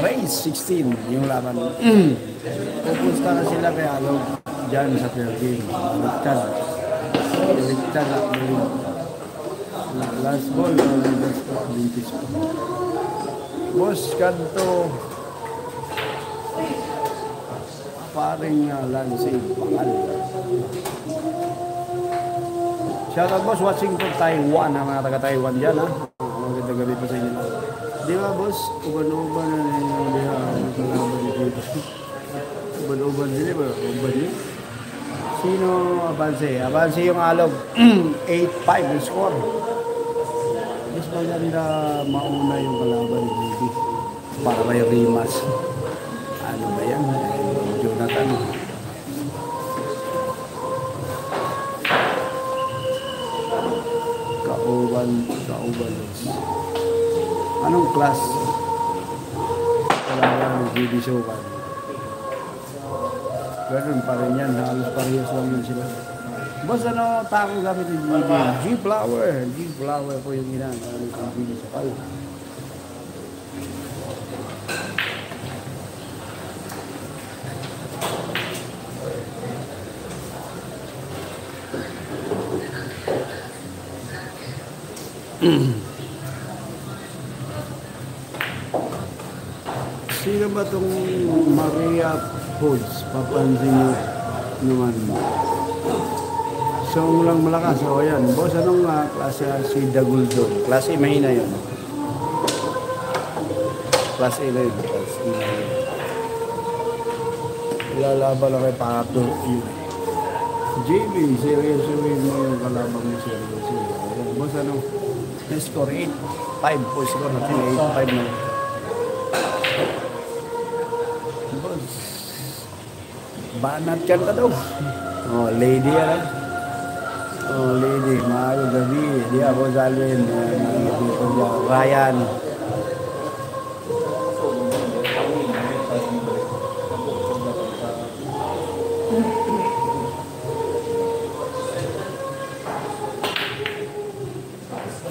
Race 16 yung laban. Pupunta na sila kay Alog dyan sa third game. Baliktad. Richard Akbalin. Last ball, last ball, Lintis pa. Boss, kanto. Paring uh, Lansing, Bakal. Shoutout boss, watching from Taiwan, ang mga taga-Taiwan dyan ha. Magandang gabi po sa inyo. Di ba boss, uban-uban na rin yung diha, kalaban dito. Uban-uban sila ba? Uban yun? Sino Abanse? Abanse yung alog. 8-5 yung score. Mas maganda mauna yung kalaban ni JB. Para may rimas. Ano ba yan? Jonathan. Kauban, kauban. Anong class? Kalaban ni JB Sokan. Ganun pa rin yan. Halos parehas lang yun sila. Boss, ano tako gamit ng GB? G-Flower. G-Flower po yung ginagawa ng GB Sokal. Sino ba itong Maria Foods? Papansin nyo naman. Song lang malakas. O yan. Boss, anong uh, klase si Daguldo? Klase mahina yun. Klase A na yun. Klase A na yun. Ilalaban lang kay Pato yun. JB, seryoso yun mo yung kalabang mo seryoso. Boss, anong score 8? 5 po score natin. 8-5 na. Boss. Banat ka na daw. Oh, lady yan. Oh, lady. Maayong gabi. Di ako salin. Nakikita ko dyan. Ryan.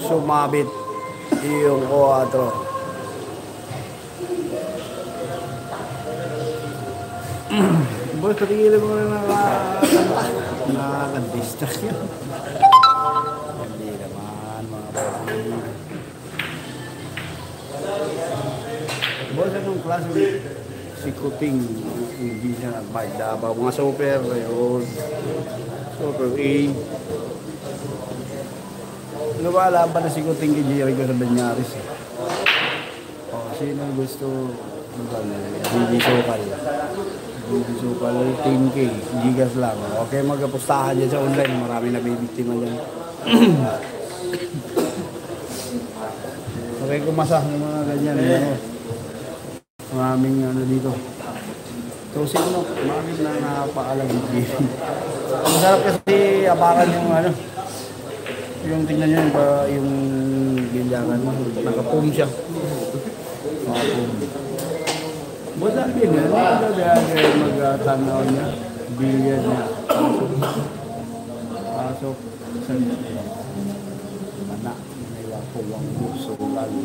Sumabit yung 4. Boy, patigilan mo na nakakanta. Nakakadistract yun. Hindi naman, mga boy. Boss, anong klase si Kuting hindi siya nag-bike Davao? Mga super, yun. Super A. Ano ba laban na si Kuting kay Jericho sa Banyaris? Eh? Oh, sino gusto hindi sukal? Hindi sukal, 10K, gigas lang. Okay, magapustahan dyan sa online. Marami na bibiktima dyan. okay, kumasa ng mga ganyan. Ano, maraming ano dito. So, sino? Maraming na napakalam dito. Masarap kasi apakan yung ano, yung tingnan nyo yung, yung ginjangan mo. Naka-foam siya. Naka-foam. Alvin, ano yung gagawin mag-tanaw niya? Billiard niya. Pasok. Sa anak. May wapuwang gusto. Lalo.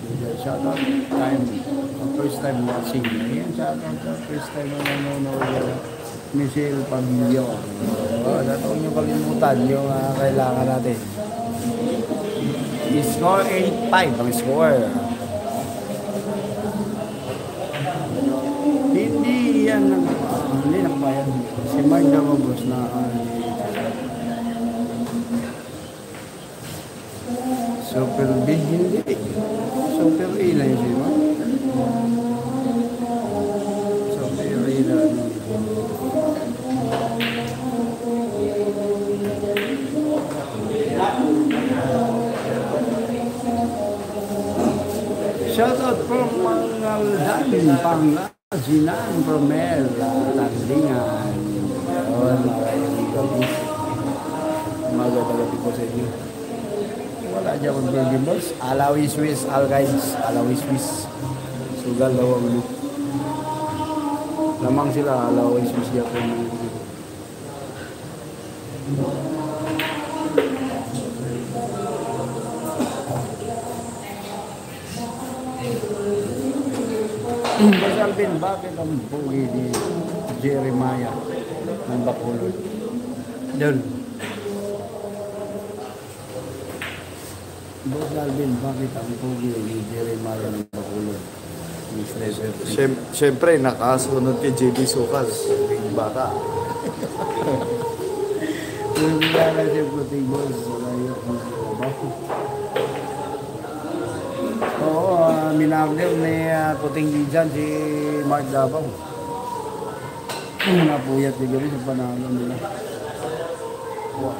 Billiard shoutout. Time. First time watching. Ayan, shoutout sa first time na nanonood yan. Michelle Pamilyo. Oh, dato niyo kalimutan yung ah, kailangan natin. Score 8-5 ang score. Ah, hindi nakabayan. Si Mark Damagos na ah, Super B hindi. Super A na yun si Mark. Super A na. Shoutout from Mangaldan, Pangasinan, from Mel, Tandingan. Yun, maraming gabi. Magandang gabi po sa inyo. Wala dyan ang Virgin Balls. Alawi Swiss, all guys. Alawi Swiss. Sugal daw ang look. Lamang sila, Alawi Swiss dyan po. Boss Alvin, bakit ang bugi ni Jeremiah ng Bacolod. Doon. Boss Alvin, bakit ang pogi ni Jeremiah ng Bacolod? Siyem, siyempre, nakasunod kay JB Sukas, yung bata. Yung bata siya po kay Boss, ayok mo Oo, ah, uh, minagdil ni uh, Puting Gijan si Mark Dabang. Davao. Napuyat ni gabi sa panalo nila. Wow,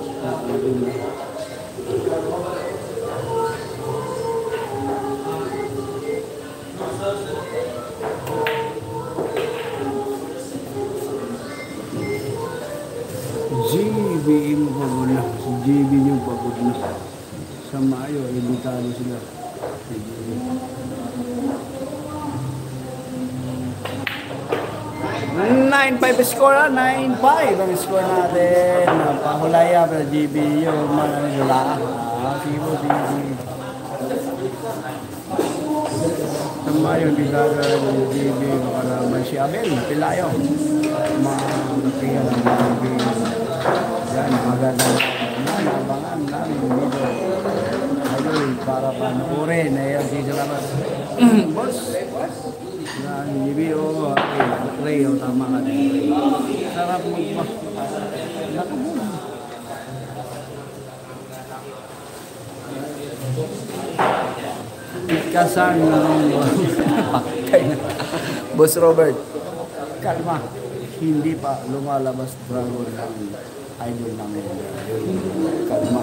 yung pagod na. Si GB yung pagod na. Sa Mayo, editado sila. 9-5 score ah, 9-5 ang score natin. Pahulaya, pero GB yung mga nila. Ah, Kibo, GB. Tama yung bigaga ng GB, makalaman si Abel, pilayo. Makakakaya ng GB. Yan, magandang nabangan namin dito. Ayun, para panuorin. Ayan, si Salamat. Boss, boss. GBO, okay, Ray, oh, tama ka din. Sarap mo ba? Naku mo. Ikasan ng Patay na. Boss Robert, kalma. Hindi pa lumalabas dragon ng idol namin. Kalma.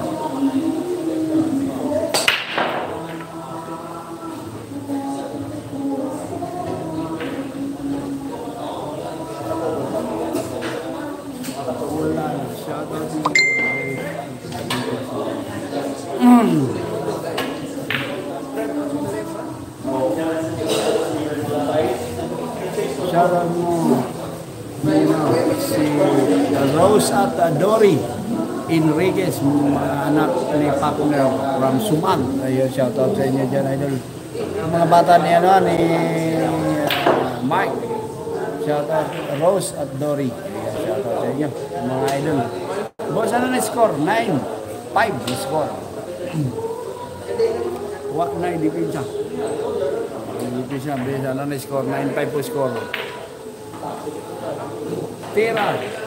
Rose at uh, Dory Enriquez, anak ni Pakner from Suman. Ayun, shoutout sa inyo dyan, idol. Ang mga bata ni, ano, ni uh, Mike. Shoutout Rose at Dory. Ayun, shoutout sa inyo, mga idol. Boss, ano na score? 9. 5 the score. What na depensa? Depensa, besa. Ano na score? 9-5 po score. Tira.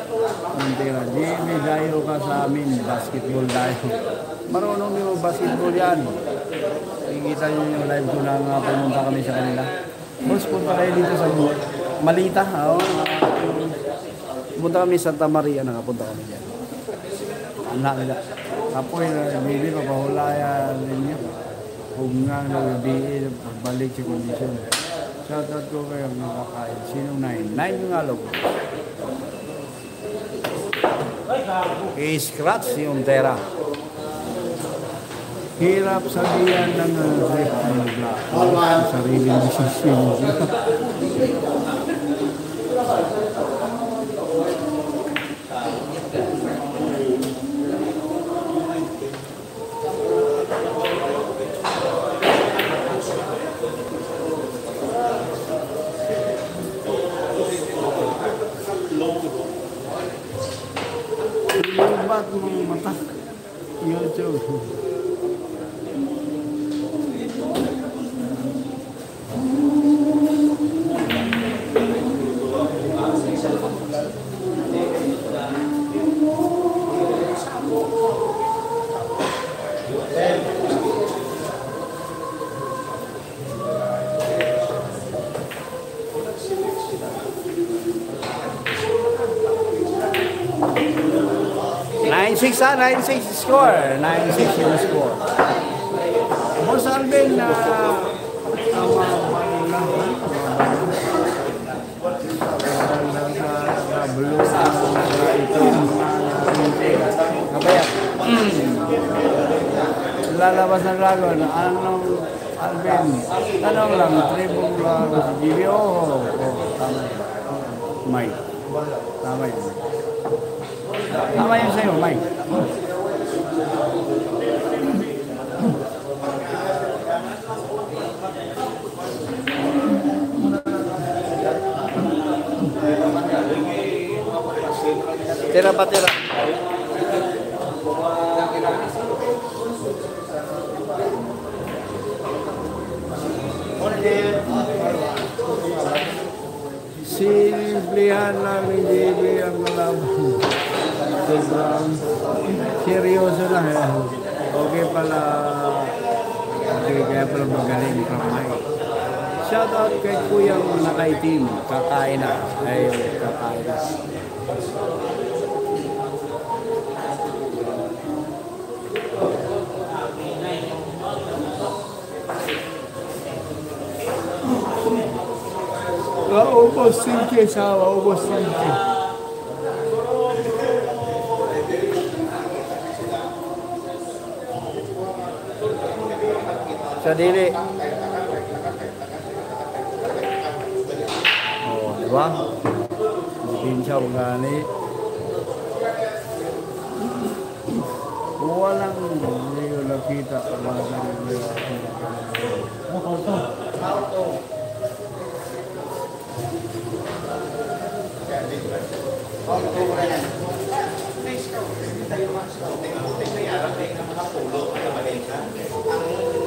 Ang tira. Jimmy, dayo ka sa amin. Basketball dayo. Marunong yung basketball yan. Kikita nyo yung live ko na nga pumunta kami sa kanila. Boss, punta kayo dito sa Malita. Oo. Pumunta kami sa Santa Maria. Nakapunta kami dyan. Anak nila. Apoy bibi papahulayan ninyo. Kung nga nag-BA, pagbalik sa kondisyon. Shoutout ko kayo ang nakakain. Sinong nine? Nine yung alog. I-scratch yung tera. Hirap sabihan ng uh. Sarili ng sisyon. あ、養生6 ah, 9-6 score. 9-6 yung score. Boss Alvin, na uh, lalabas ng dragon, anong Alvin? Tanong lang, tribong dragon, GBO o oh, tama yun? May. Tama yun. Tama yun sa'yo, May. Tira pa, tira. Siliblihan namin, Jibli, ang seryoso lang eh. Okay pala. Okay, kaya pala magaling kamay. Shout out kay Kuya Nakaitim. Kakain na. Ayun, kakain na. Ubos 5 sa ubos 5. Sa dili. Oh, di ba? Hindi siya gani. Walang hindi ko nakita. Walang hindi ko nakita.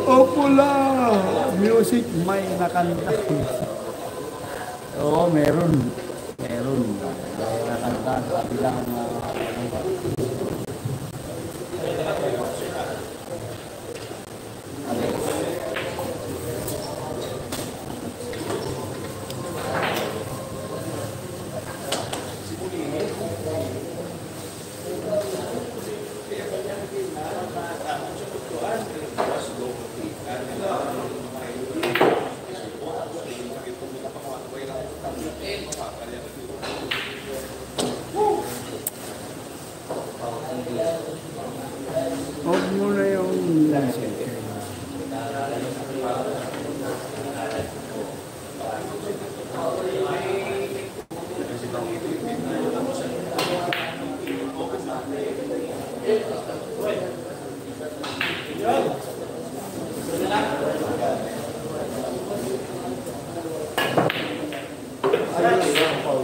Opula! Music may nakanta. Oo, meron. Meron. May nakanta sa bilang uh, Huwag mo na yung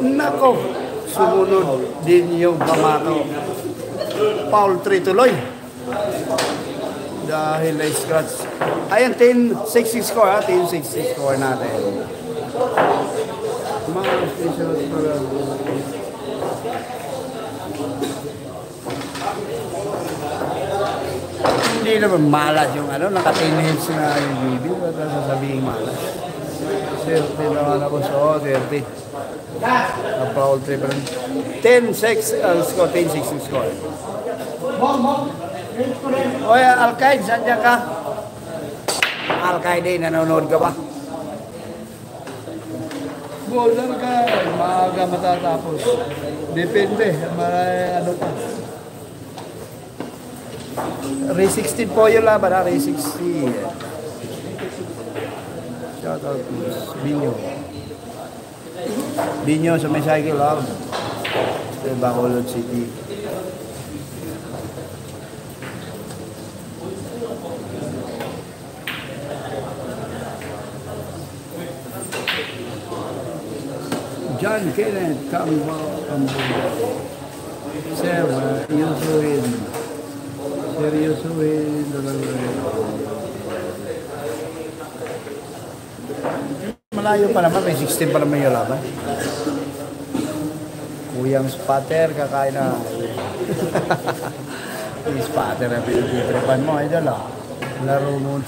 Nako, sumunod yung pamato. Foul 3 tuloy. Dahil na scratch. Ayan, 10-6 score ha. 10-6 score natin. Mga special pala. Hindi naman malas yung ano, naka-10 na yung video. Ba't sasabihin malas? 30 naman ako oh, 30. Na-foul 3 pa. 10-6 ang score, 10-6 yung score. Oy, Alkaid, saan dyan ka? Alkaid eh, nanonood ka ba? Bowler ka, maaga matatapos. Depende, may ano pa. Ray 16 po yung laban ha, Ray 60. Shout out to Binyo. Binyo sa may cycle lab. Sa Bacolod City. John Kenneth Cambo Cambodia. Sir, uh, yusuin. Sir, yusuin. Malayo pa naman, may 16 pa naman yung laban. Kuyang spatter, kakain na. yung spatter na pinagpitripan mo, idol ah. Laro mo.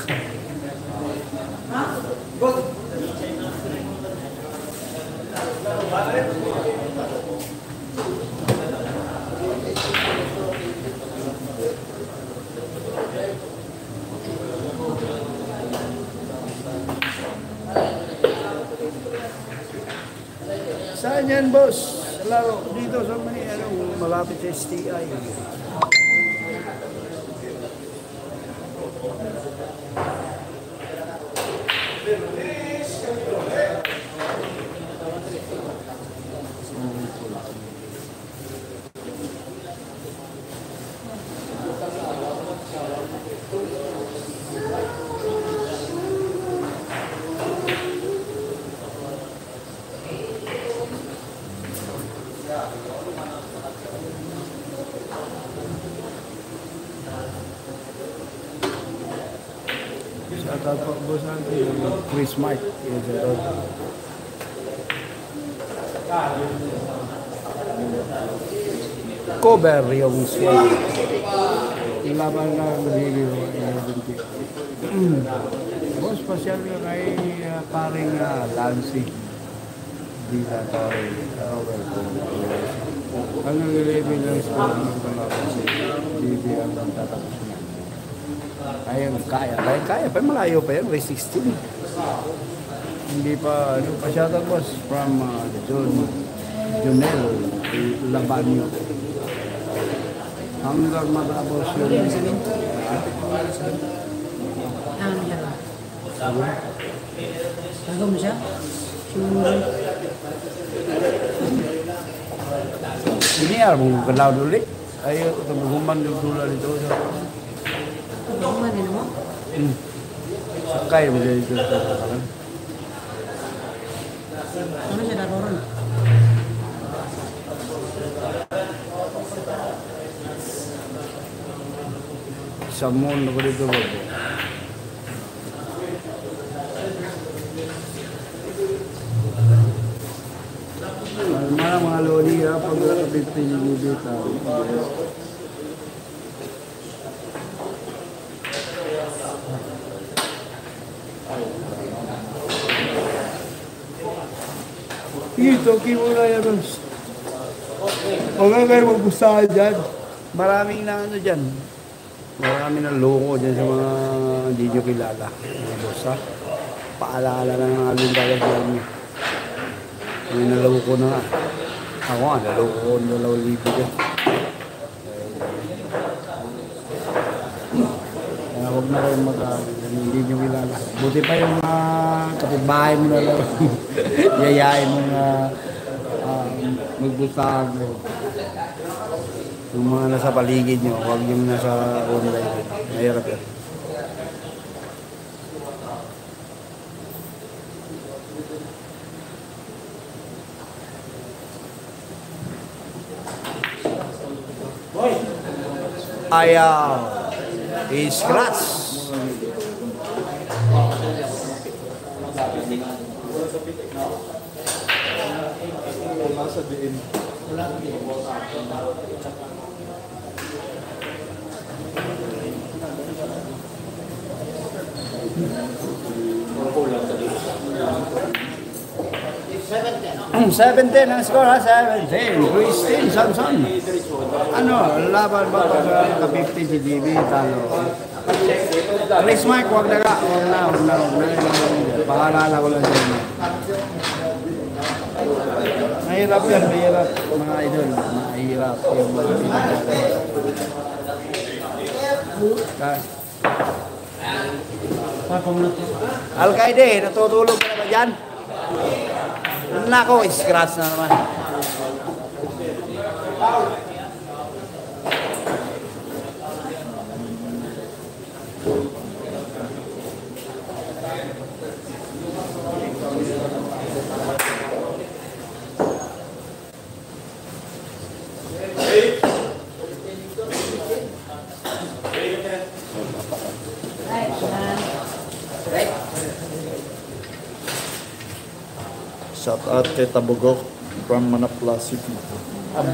Saan yan, boss? Laro, dito sa malapit sa STI. Shout out po, boss natin. Chris Mike. Yes, shout out. Cover yung swing. Yung laban na magiging 11 kick. Boss, pasyal ka kay uh, paring uh, Lancy. Di na tayo. Okay po. Ang nag-level ng score ng kalaban si DB ang tatapos niya. Kaya, kaya, kaya, kaya pa, malayo pa yan, race 16. Hindi pa, ano pa siya boss, from uh, John, Junel Labanyo. Hanggang matapos yung... Ano siya ba? Tago mo siya? Sure. Ini ya, mong kalaw ulit. Ay, tumuhuman yung tula dito. Ano din mo? Hmm. Sakay mo dito sa kanan. Ano siya naroon? Sa moon ako dito ba? Mga mga lodi ha, pag nakapit yung dito. Ito, kimura yan. Huwag nga kayo magpustahan dyan. Maraming na ano dyan. Marami na loko dyan sa mga hindi nyo kilala. Mga boss ha. Paalala na ng aling kalagyan nyo. May naloko na nga. Ako nga, naloko ko ng dalawang libo dyan. Kaya huwag na kayong mag hindi nyo kilala. Buti pa yung mga kapitbahay mo na lang. Yayain mo na uh, magbustahan mo. Yung mga nasa paligid nyo, huwag yung nasa online. Mahirap yan. Ayaw. I-scratch. Nasa diin. Mm, 17 ang score ha, 17. Christine Samson. Ano, laban ba pag uh, ka-50 si DB, talo. Chris Mike, huwag na ka. Huwag na, huwag na, huwag na. Paalala ko lang sa. Mahirap yan, mahirap. Mga idol, mahirap yung mga pinagdadaan. Ka- Al-Qaeda, natutulog ka na ba dyan? Nako, scratch na naman. at kay Tabugok from Manapla City. Um,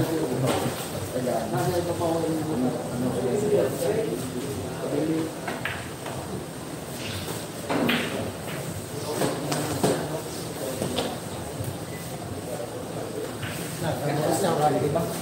Nah, kan.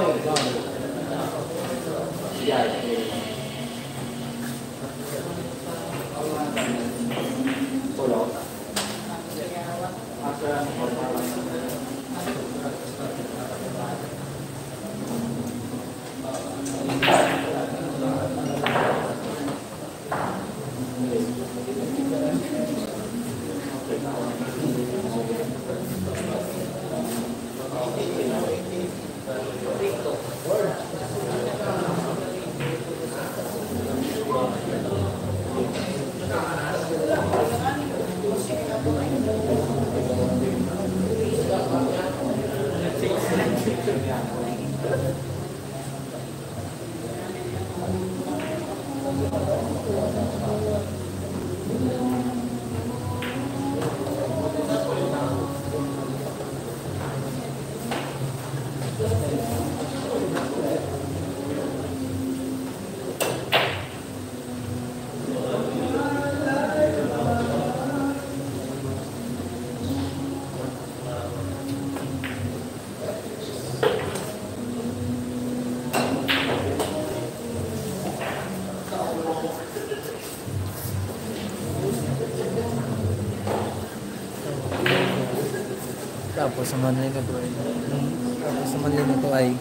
Oh, have done 是这个样子。Tapos sa Manila ko ay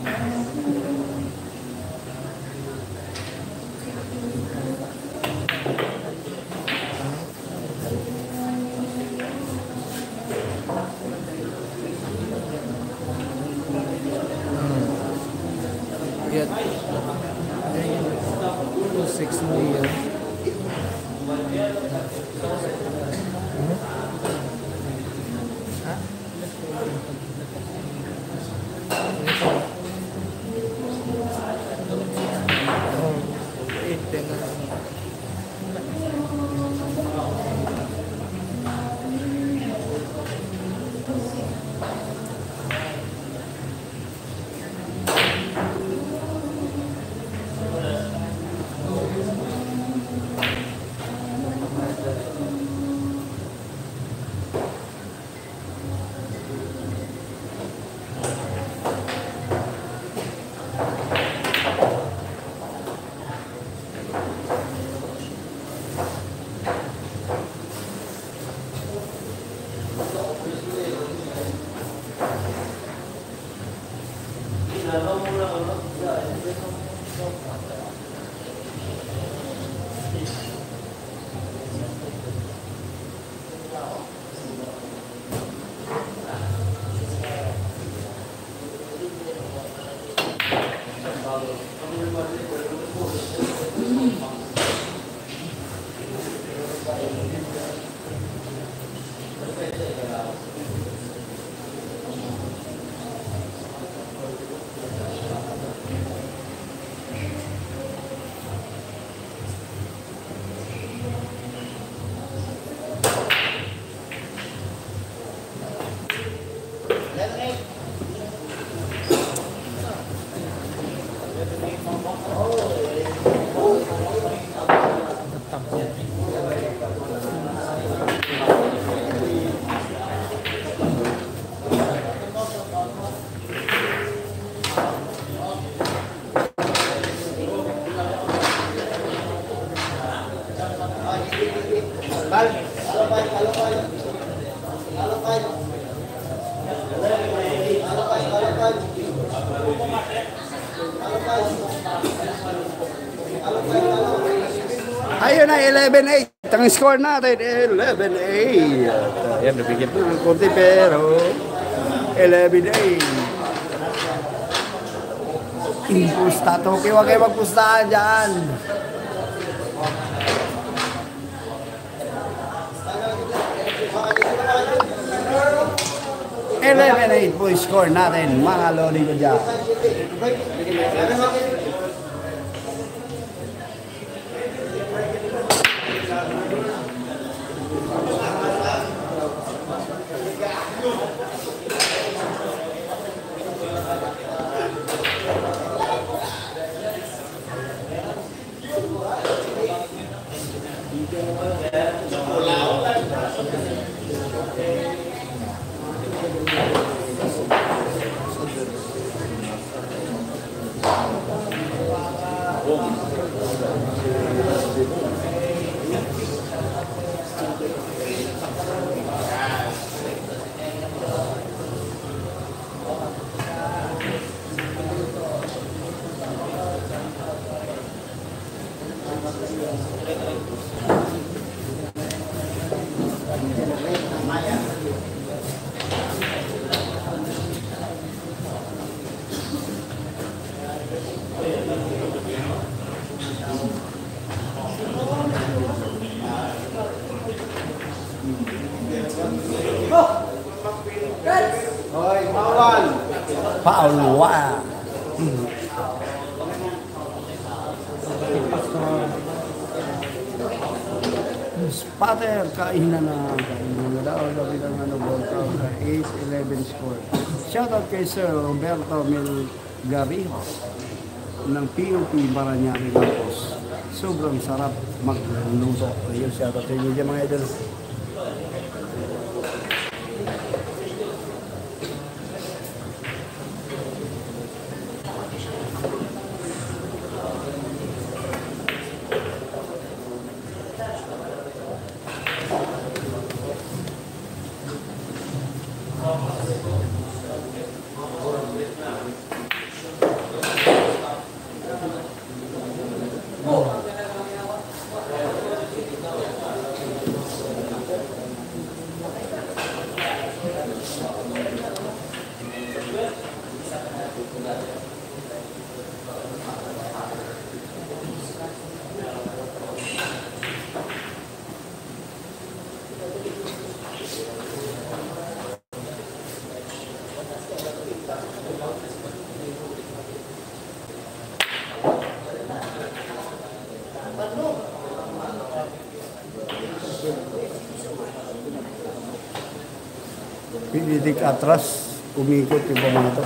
11-8. Ang score natin, 11-8. At, Yan, nabigyan po ng konti pero 11-8. Pusta, Toki, huwag kayo magpustahan dyan. Eleven eight po score natin, mga lodi ko dyan. Spatter, kainan na na daw. Labi ng ano, count, 8-11 score. Shoutout kay Sir Roberto Melgario ng PUP Baranyari Campos. Sobrang sarap magluto. Ayun, shoutout sa inyo dyan mga idol. Atras, umikot yung pamato.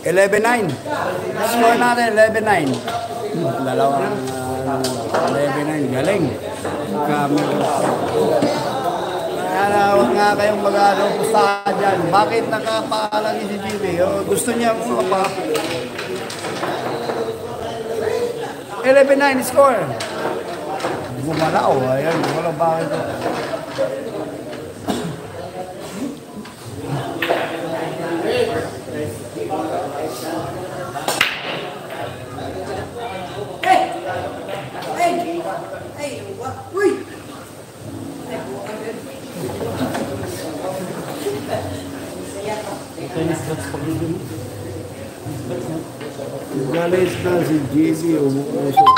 Eleven nine. Score natin, eleven nine. Dalawang uh, eleven nine. Galing. Kami. Kaya huwag nga kayong mag-ano, pustahan dyan. Bakit nakapaalagi si Jimmy? O, gusto niya mo pa. 11-9 score. Gumalaw. Ayan, wala bakit. Galit na si Jimmy. Umuusok.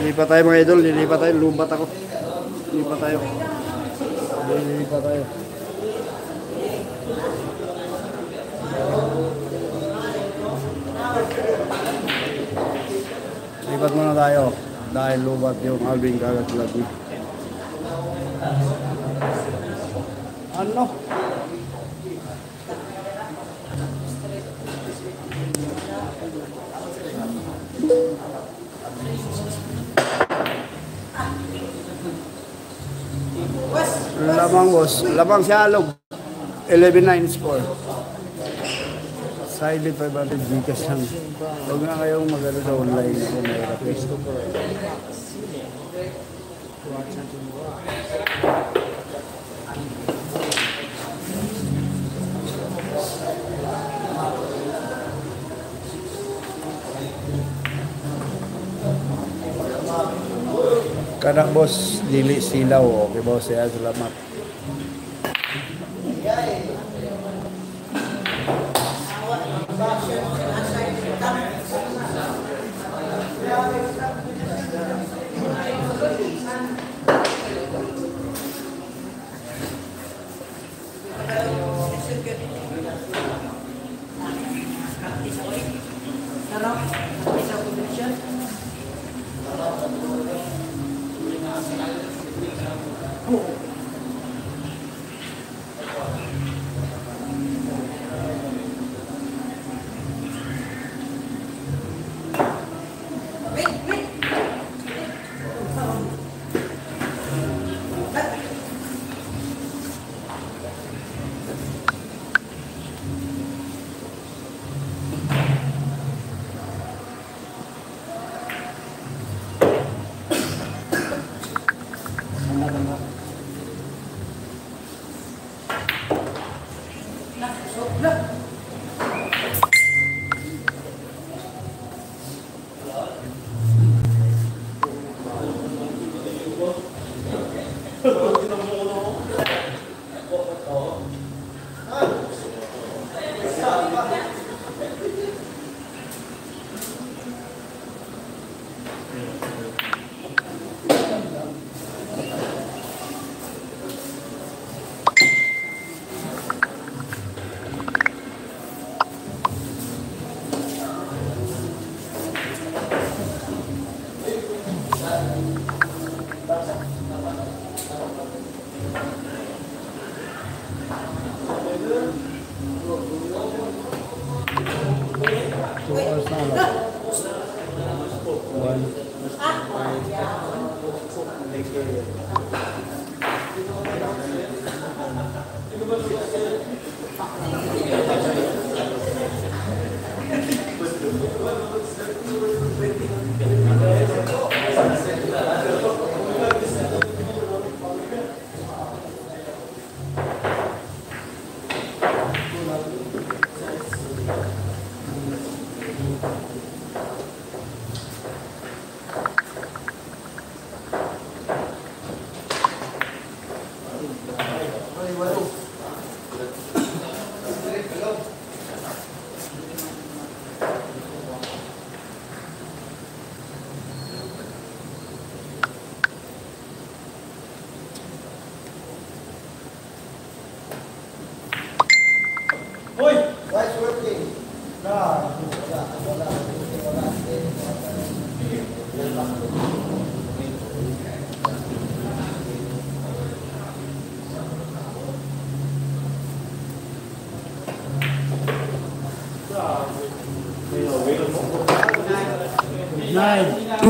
Lilipat tayo mga idol, lilipat tayo, lumbat ako. Lilipat tayo. Lilipat tayo. Lipat muna tayo dahil lubat yung Alvin kagat lagi. Ano? Lamang boss, lamang si Alog. 11-9 score. Silent 500 Gcash lang. Huwag nga kayong magano sa online kung Kanak boss, dili silaw. Okay boss, ya, salamat.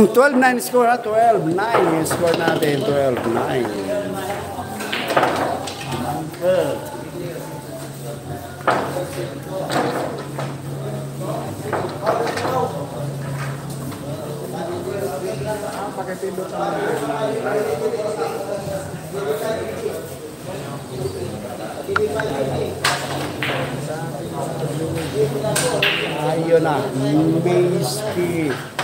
12-9 score ha? 12-9 yung score natin. 12-9. Ayun na. Maysky. Nako,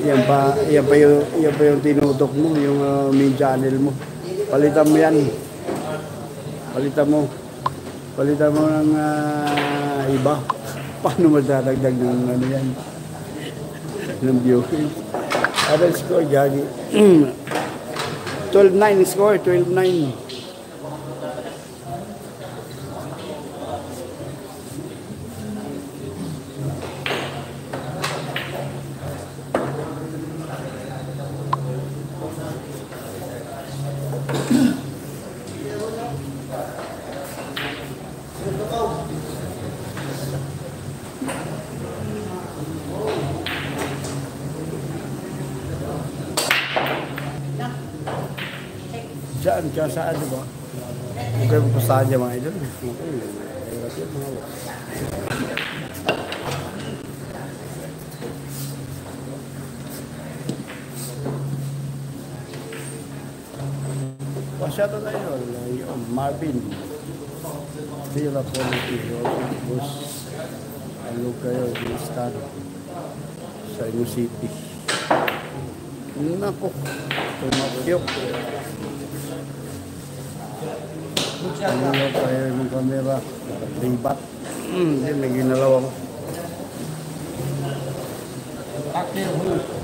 yan pa, yan pa yung, yan pa yung tinutok mo, yung uh, main channel mo. Palitan mo yan. Palitan mo. Palitan mo ng ah, iba. Paano magdadagdag ng ano yan? ng viewers. Yung score, Gagi? 12-9 score, 12-9. Diyan, saan, di ba? Huwag kayo pupustahan dyan mga idol. Pasyado na yun, yun, Marvin. Villa Politi, Bus. Ano kayo, Listan. Sa Inu City. Nako, tumakyok. Ano tayo yung camera? Libat. Hmm, hindi, may ginalaw ako. Score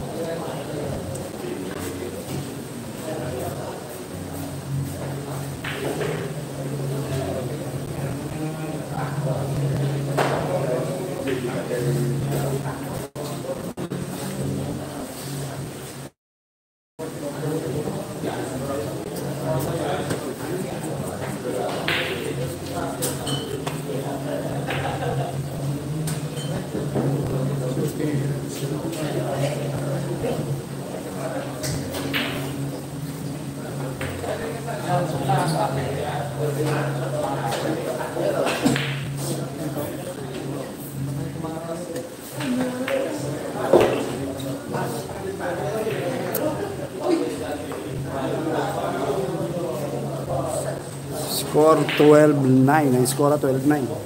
12-9. Ang score 12-9.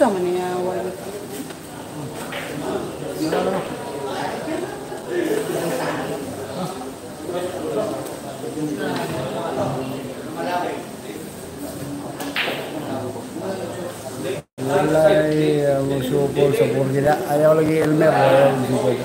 Що мені Олі? ಒಳ್ಳೆ ಸೊಪ್ಪು ಸೊಪ್ಪು ಹುಡುಗಿದ ಅದೇ ಅವಳಿಗೆ ಎಲ್ಮೆ ಹೋಗೋದು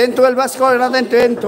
10, 12, vasco, ko natin 10,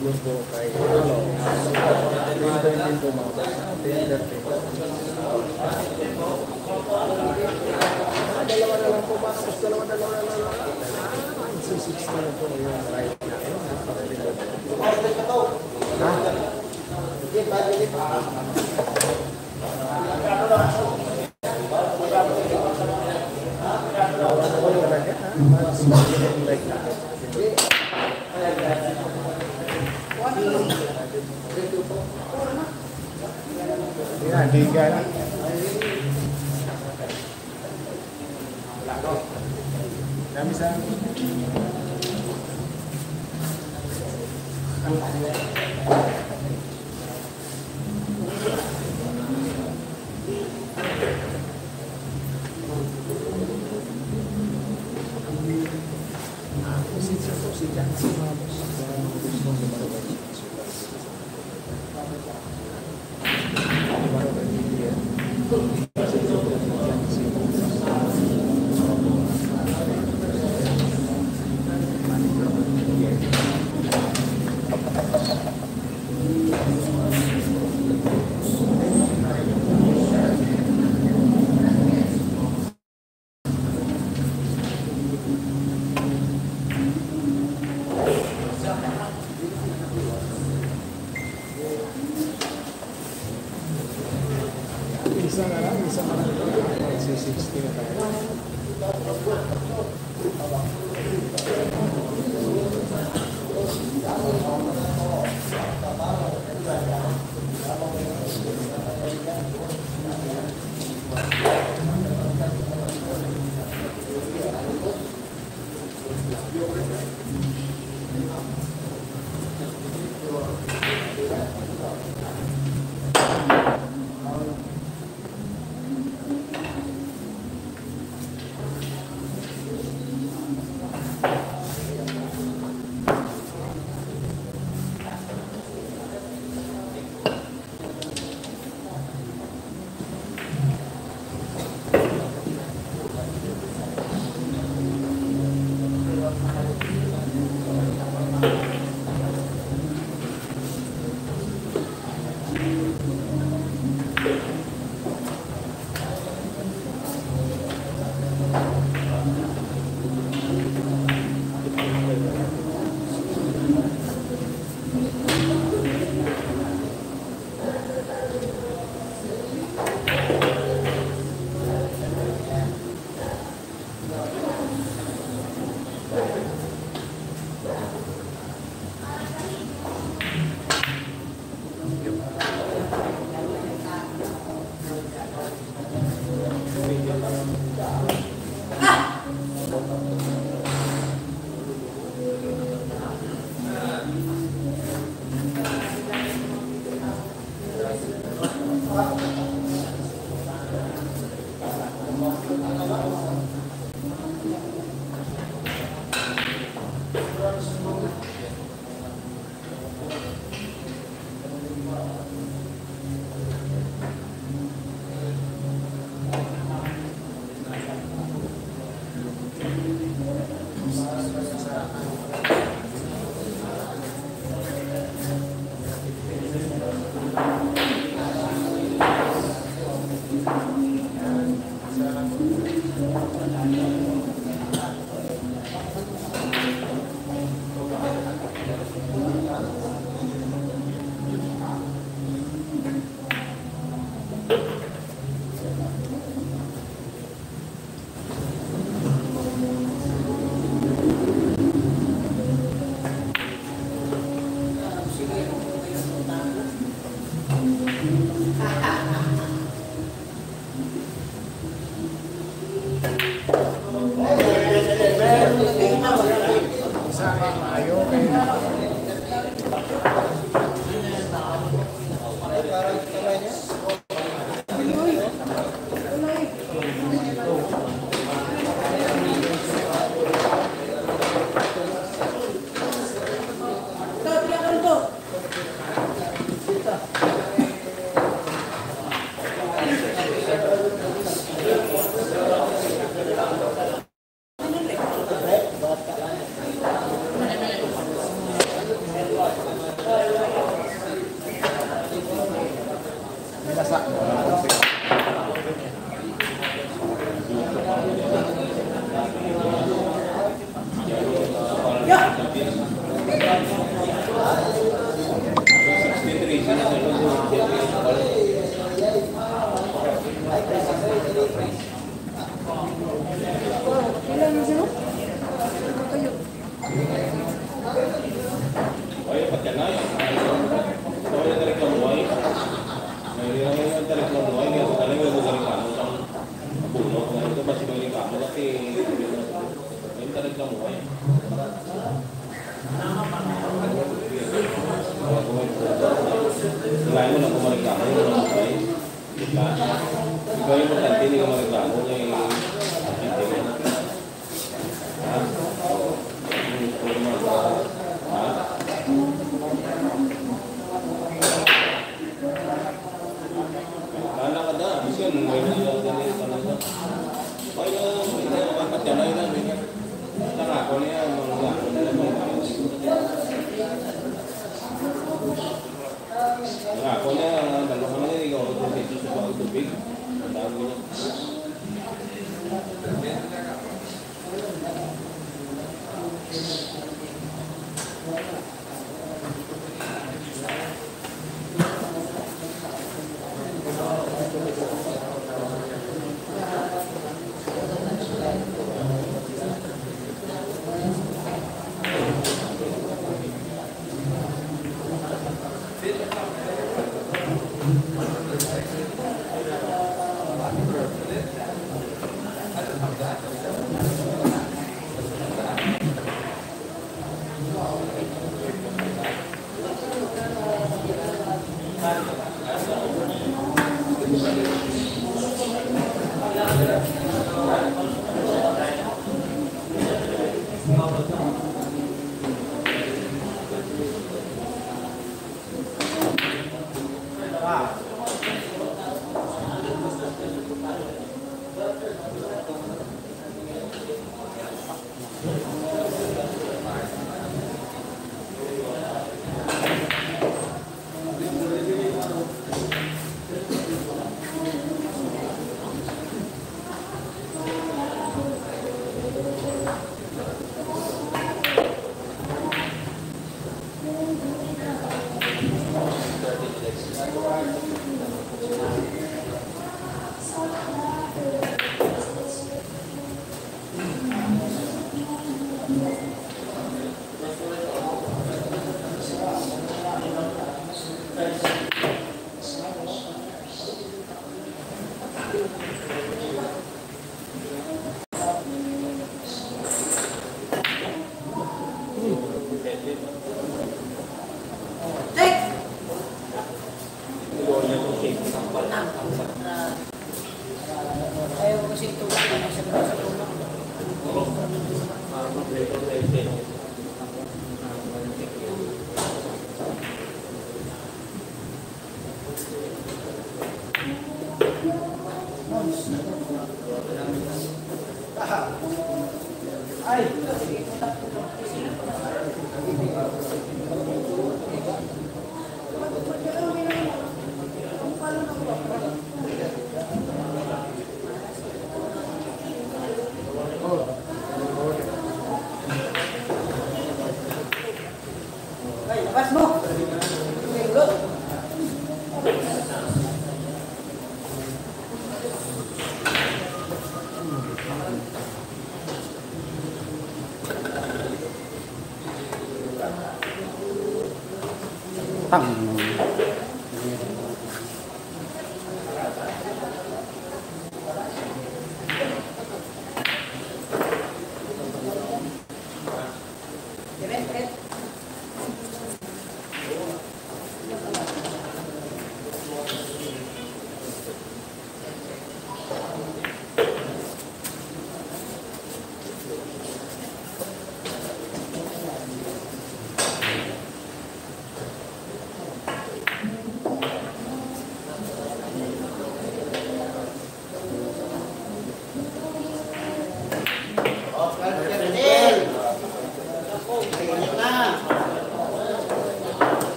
Dios no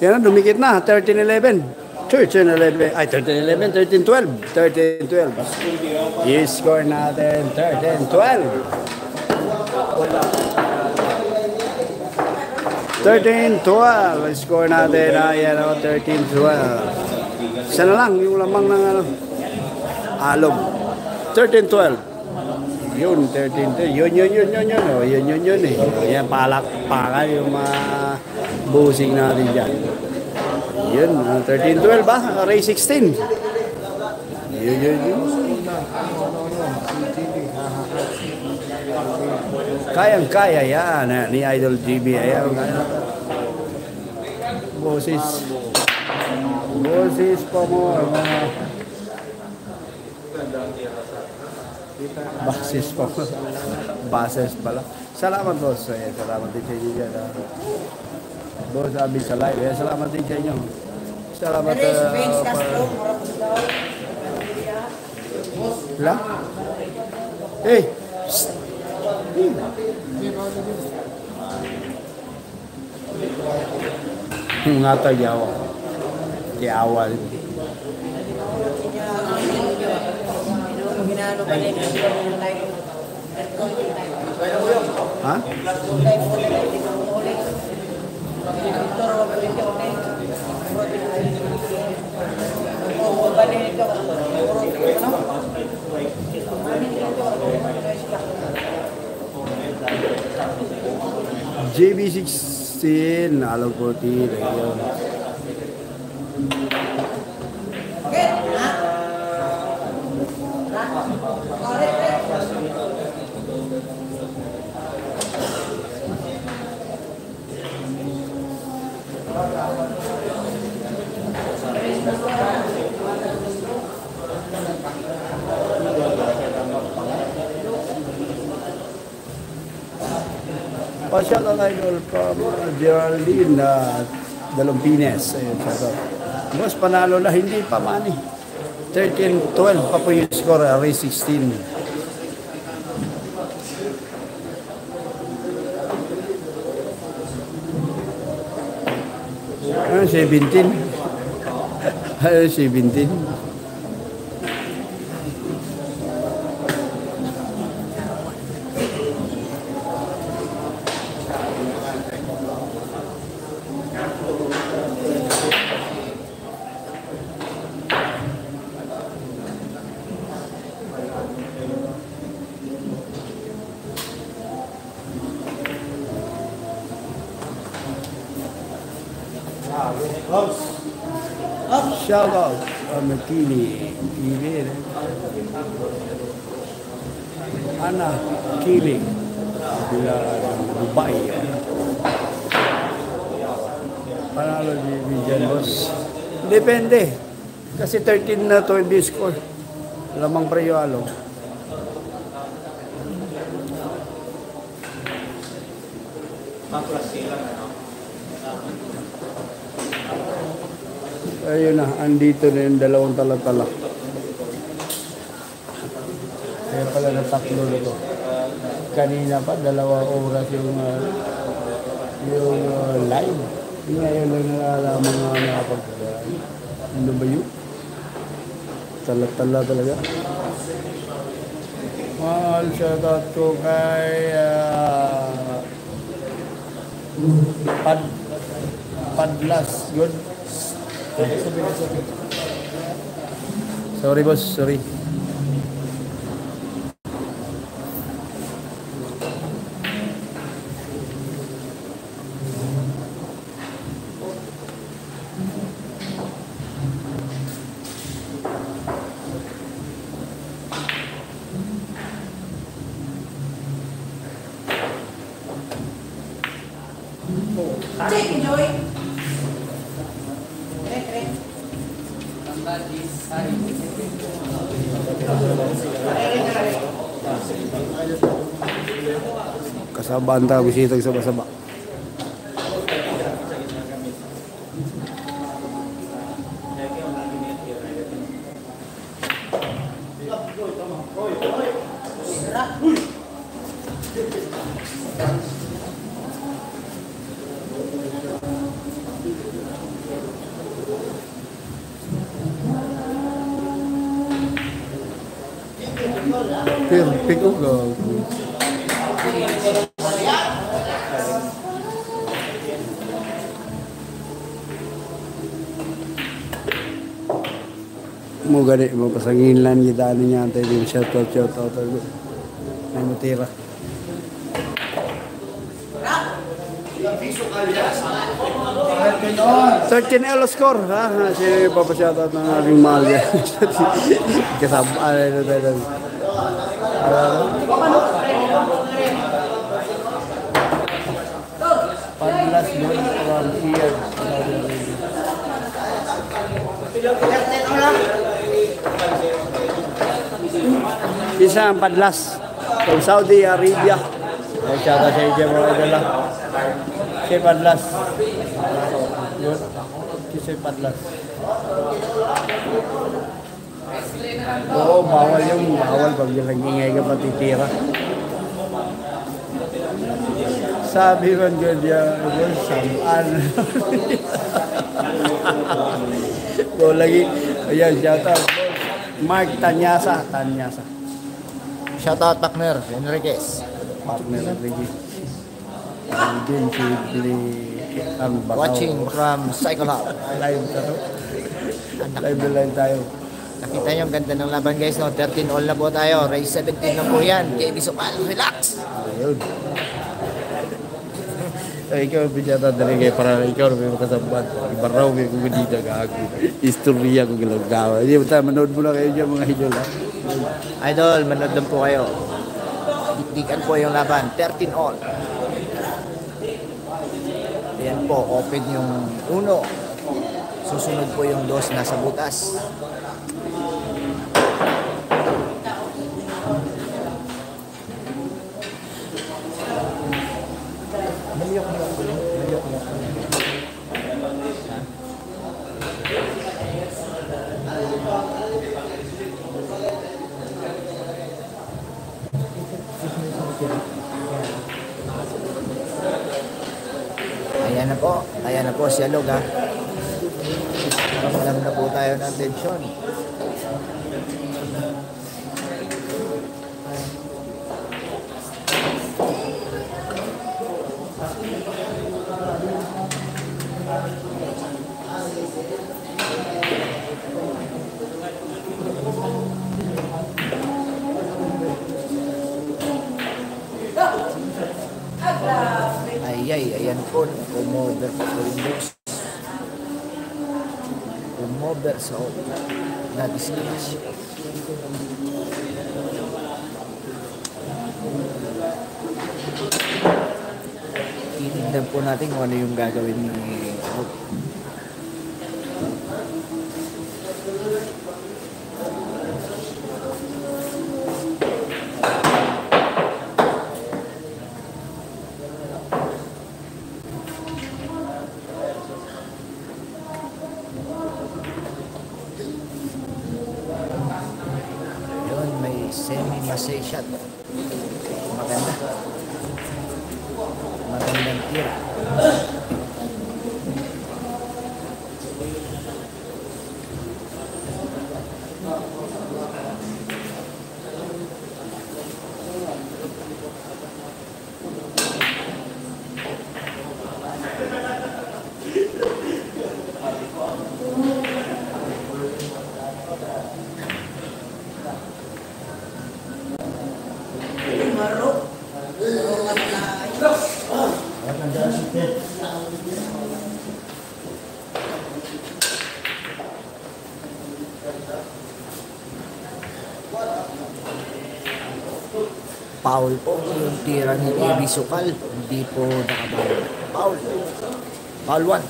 Yan dumikit na. 13-11. 13-11. Ay, 13-11. 13-12. 13-12. I-score natin. 13-12. 13-12. Score natin ay ano, 13-12. Isa na lang yung lamang ng ano, alog. 13-12. Yun, 13 Yun, yun, yun, yun, yun. Oh, yun, yun, yun eh. Yan, palakpakan yung mga busing natin dyan. Yun, ah, 13-12 ba? Ray 16. Yun, yun, yun. Kayang-kaya yan eh, ni Idol GB. Ayan. Boses. Boses pa mo. Basis pa mo. Bases pala. Salamat boss. Eh, salamat din sa inyo dyan. Ah. Boss Abi sa live. Eh, salamat din sa inyo. Salamat. Alis, ah, Vince pa- Castro, murag daw. Wala? Eh! Psst! Hmm. Nga tayo yawa. Yawa. Ginano ka din. Ha? JB16, alam ko yun. Pasyal ang idol from uh, Geraldine na Dalumpines. Ayun, shout out. Boss, panalo na, hindi pa mani. 13-12 pa po yung score, uh, race 16. Ano, 17? Ano, 17? Shout out from Kili. Kili. Ana Kili. Bila Dubai. Panalo di Vijan boss. Depende. Kasi 13 na to yung score. Lamang preyo alo. Ayun na, andito na yung dalawang talatala. Kaya pala na tatlo na to. Kanina pa, dalawang oras yung, uh, yung uh, live. Ngayon lang nalalaman nga nakapag Ano ba yun? Talatala talaga. Mahal out ko kay uh, Pad Padlas. Good. Sorry boss, sorry. Kasabaan tayo bisitag sa ano niya antay din shout out shout out. Ako ay matira. Thirteen Elo score ha? Si Papa shout out ng aking mahal yan kasama ano tayo Padlas Ang padlas from Saudi Arabia. Ay, shout out sa ah. Si padlas. Yun. Si padlas. Oo, bawal yung bawal pag yung nag-ingay ka patitira. Sabi ko diya, yun, samaan. Ko lagi, ayan, shout out. Mark Tanyasa, Tanyasa. Shoutout partner, Enriquez. Partner si ang bakaw. Watching from Cycle Hub. Live ka to. Live live tayo. Nakita niyo ang ganda ng laban guys, no? 13 all na po tayo. Race 17 na po yan. KB Sopal, relax! Ayun. Ay, ikaw binyata kay para ikaw may makasambat. Ibaraw may kung hindi na gago. Istorya ko ginagawa. Hindi mo tayo, manood mo na kayo dyan mga idol ha. Idol, manood lang po kayo. Dikdikan po yung laban. 13 all. Ayan po, open yung uno. Susunod po yung dos nasa butas. Ayan na po. Ayan na po si Alog ha. Ramdam na po tayo ng tensyon. Ay, ay, ayan po. Umover po yung box. Umover sa na-disclash. Titignan po natin kung ano yung gagawin ni Out. Yun, may semi-massage shot. Maganda. Magandang tira. Foul po yung tira ni AB Sukal. Hindi po nakabawal. Foul. Foul one.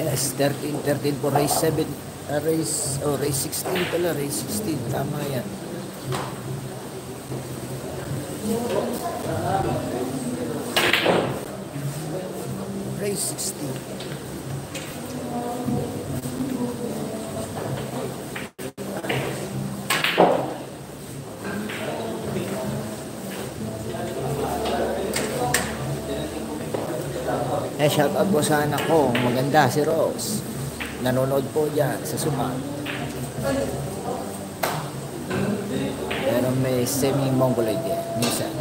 Yes, 13, 13 po, race 7, Uh, race, oh, race 16 pala, race 16. Tama yan. Race 16. Eh, shout out po sa anak ko. Maganda si Rose. Nanonood po dyan sa Suma. Pero may semi-mongoloid yan. Minsan.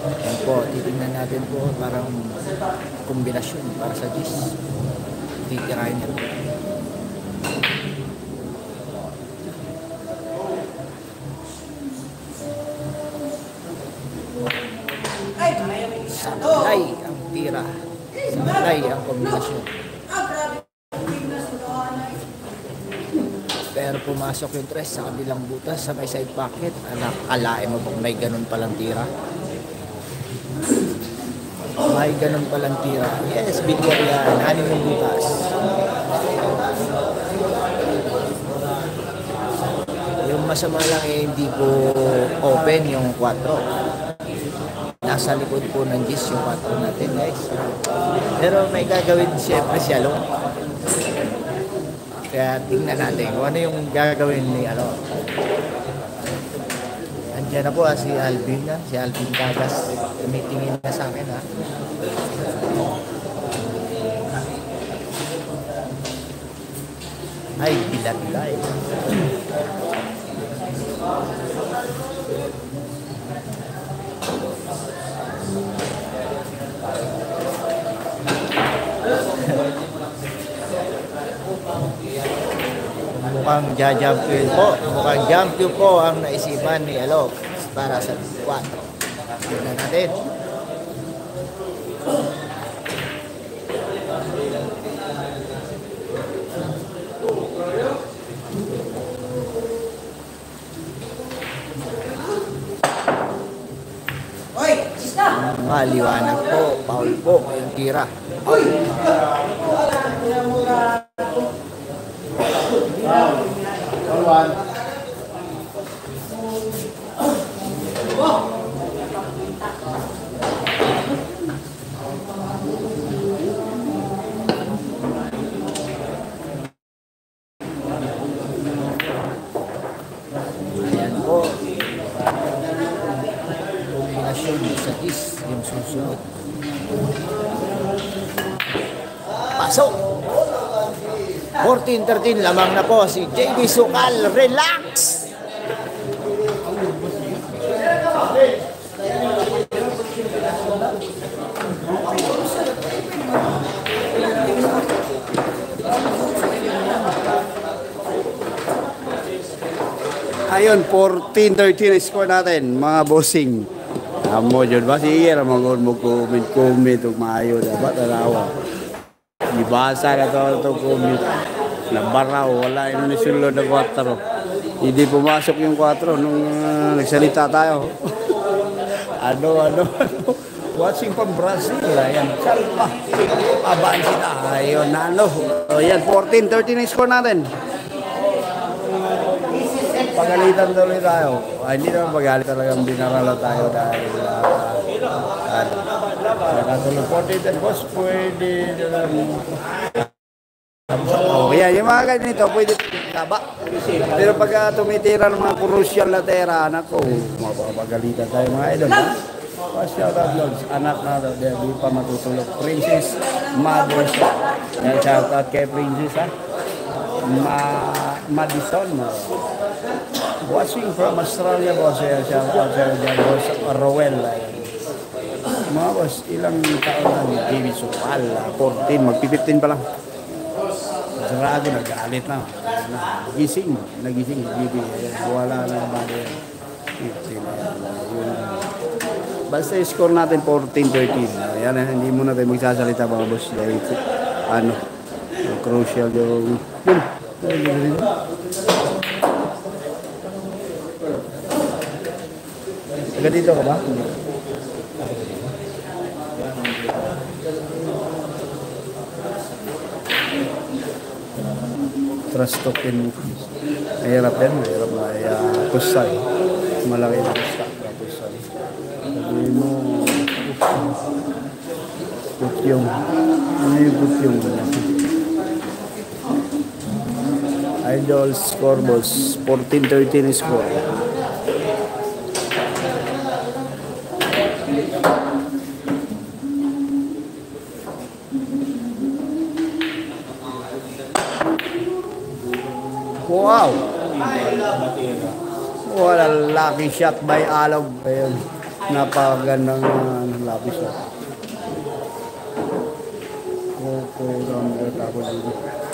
Yan po, titignan natin po parang kombinasyon para sa dish. Titirahin niya. Yung tres sa kabilang butas sa may side pocket. Anak, alain mo kung may ganun palang tira. May ganun palang tira. Yes, bigyan yan. Anim yung butas. Yung masama lang eh, hindi po open yung 4. Nasa likod po ng gis yung 4 natin guys. Pero may gagawin siyempre si Along. Kaya tingnan natin kung ano yung gagawin ni ano. Andiyan na po ah, si Alvin na, si Alvin Cagas. Tumitingin na sa akin ha. Ay, bilat-bilay. Mukhang jajump yun po. Mukhang jump yun po ang naisipan ni Alok para sa 4. Tignan natin. Maliwanag po. Paul po. Yung tira. Ayan po. Kombinasyon sa is yung susunod. Pasok! 14-13 lamang na po si JB Sukal. Relax! Ayun, 14-13 ang score natin, mga bossing. Amo jud ba sige ra mga mo comment comment ug maayo dapat tanawa. Ibasa na to to comment. Nabaraw wala ino ni sulod na 4. Hindi pumasok yung 4 nung uh, nagsalita tayo. ano ano ano. Watching from Brazil, ayan, kalma. Abaan sila, ayun, ano. O yan, 14-13 ang score natin. Pagalitan tuloy tayo. Ah, hindi naman pagalit talagang binarala tayo dahil uh, ano, nakatulog 40 and boss, pwede nalang Oh, yan, yung mga ganito, pwede taba. Pero pag uh, tumitira ng mga crucial na tera, anak ko, mapapagalitan tayo mga idol. Shout out Lods, anak na daw, di pa matutulog. Princess siya. Yan, shout out kay Princess ha. Ma Madison. Watching from Australia boss, yan, shout out sa dyan, boss Rowell. Mga boss, ilang taon na ni JB Sukal? 14, magpi-15 pa lang. Sarado, nagalit na. Gising, nagising, JB. Wala na yan. 15 na yan. Yun. Basta score natin 14-13. Yan, hindi muna tayo magsasalita mga boss. Dahil ano, crucial yung... Yun. Taga dito ka ba? Trust token. Mahirap din. Mahirap. Ay, uh, kusay. Malaki na kusa. Kusay. Sabi mo, kutyong. Ano yung kutyong? Idol scoreboards. 14-13 score. Wow! Wala lucky shot by Alog. Ayun. Napakagandang uh, lucky shot. Coco Gambler tapos dito. Uy,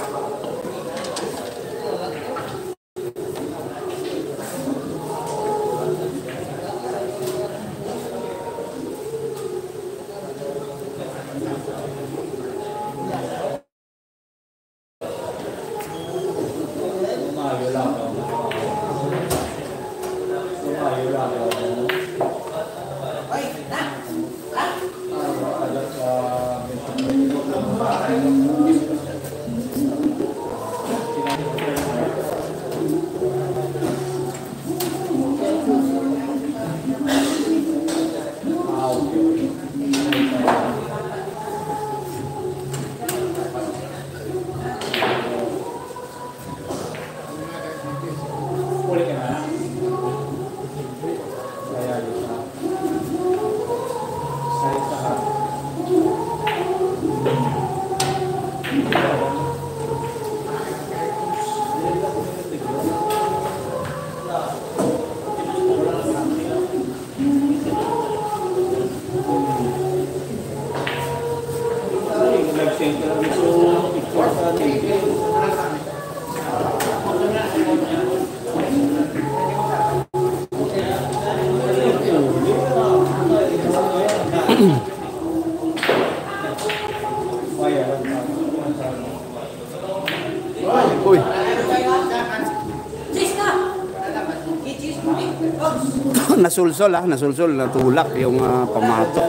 nasulsol ah, nasulsol, natulak yung uh, pamatok.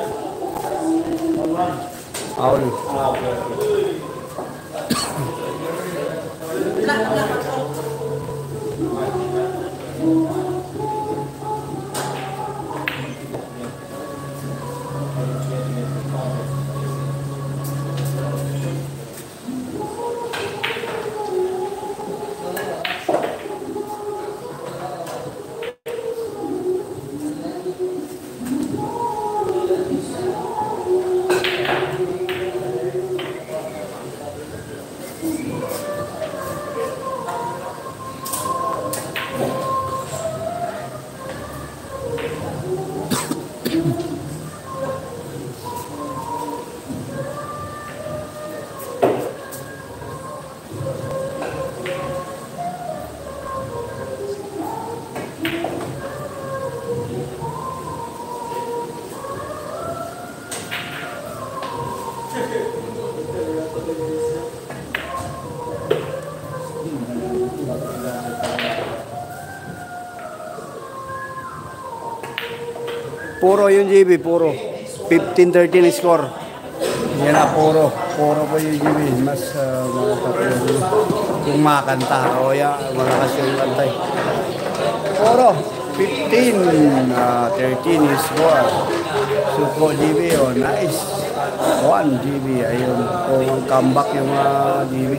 Foul. Puro yung GB, puro. 15-13 score. Yan na, puro. Puro po yung GB. Mas uh, malakas yung, yung makanta. O yan, malakas yung kantay. Puro. 15, uh, 13 is score. Suko GB, oh, nice. 1 GB, ayun. O comeback yung uh, GB.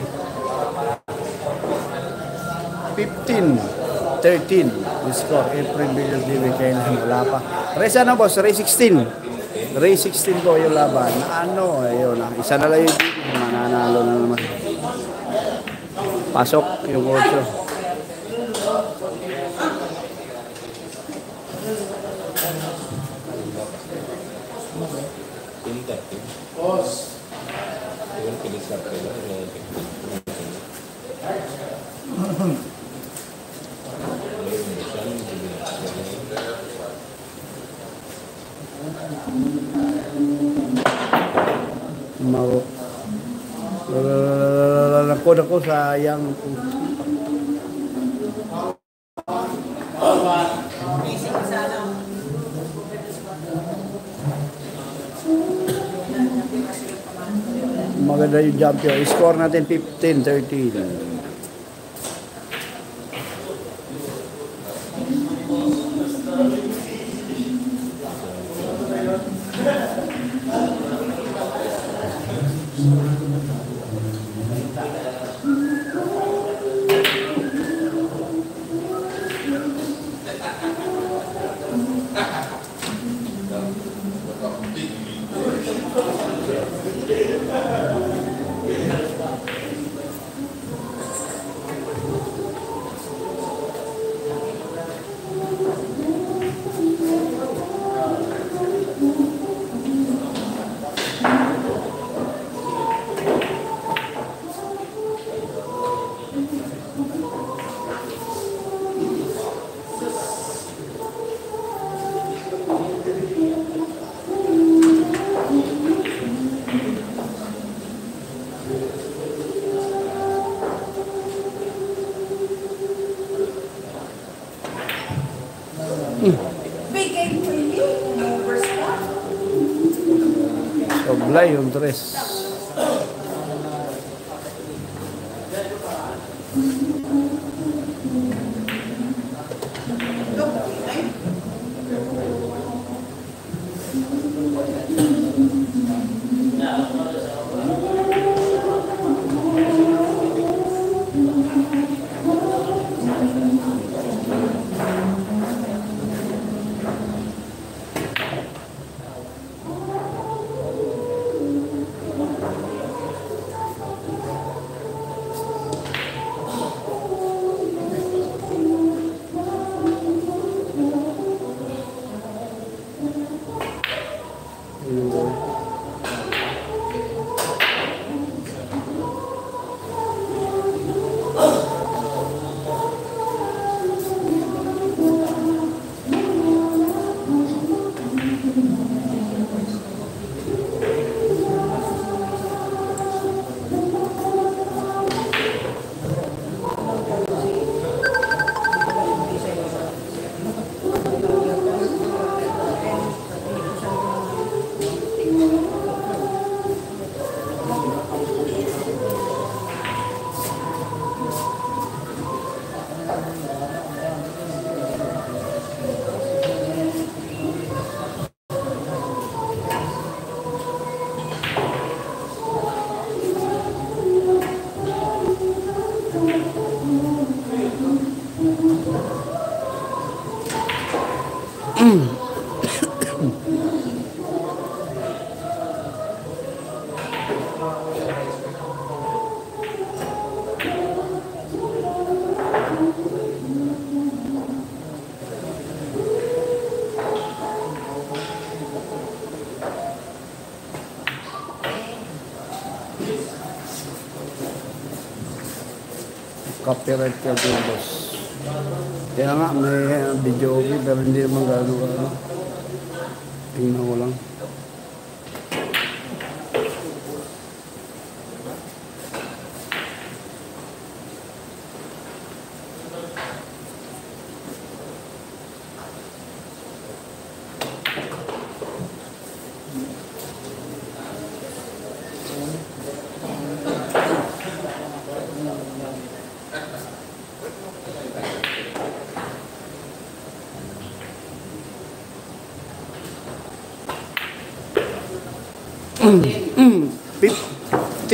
15. 13 yung score. April Billions GB kailan wala pa. Race ano boss? Race 16. Race 16 po yung laban. Na ano, ayun na. Isa na lang yung GB. Mananalo na naman. Pasok yung 8. Mau Nako, nako, sayang. Maganda yung jump yun. Score natin 15-13. Iron 3. parental windows. Kaya nga, may video okay, pero hindi naman gagawa.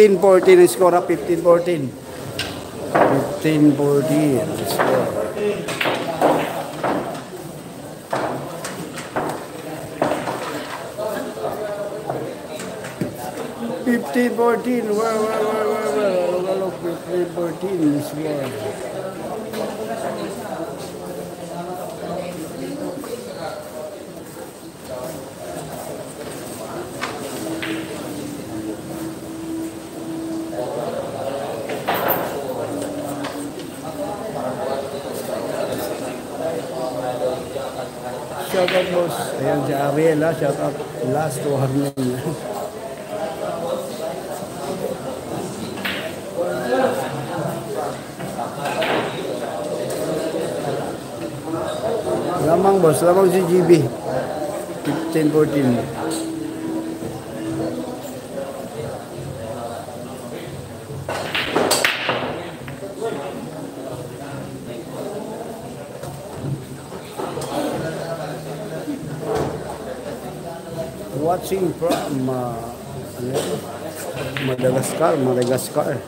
15-14 ang score up. 15-14. 15-14 ang score. Fifteen fourteen, well, well, well, well, well, well, fifteen fourteen, this year. Shout out boss. Ayan si Ariel ha. Shout out last to Harmon. Lamang boss. Lamang si GB. 15-14. Watching from uh, ano? Madagascar, Madagascar.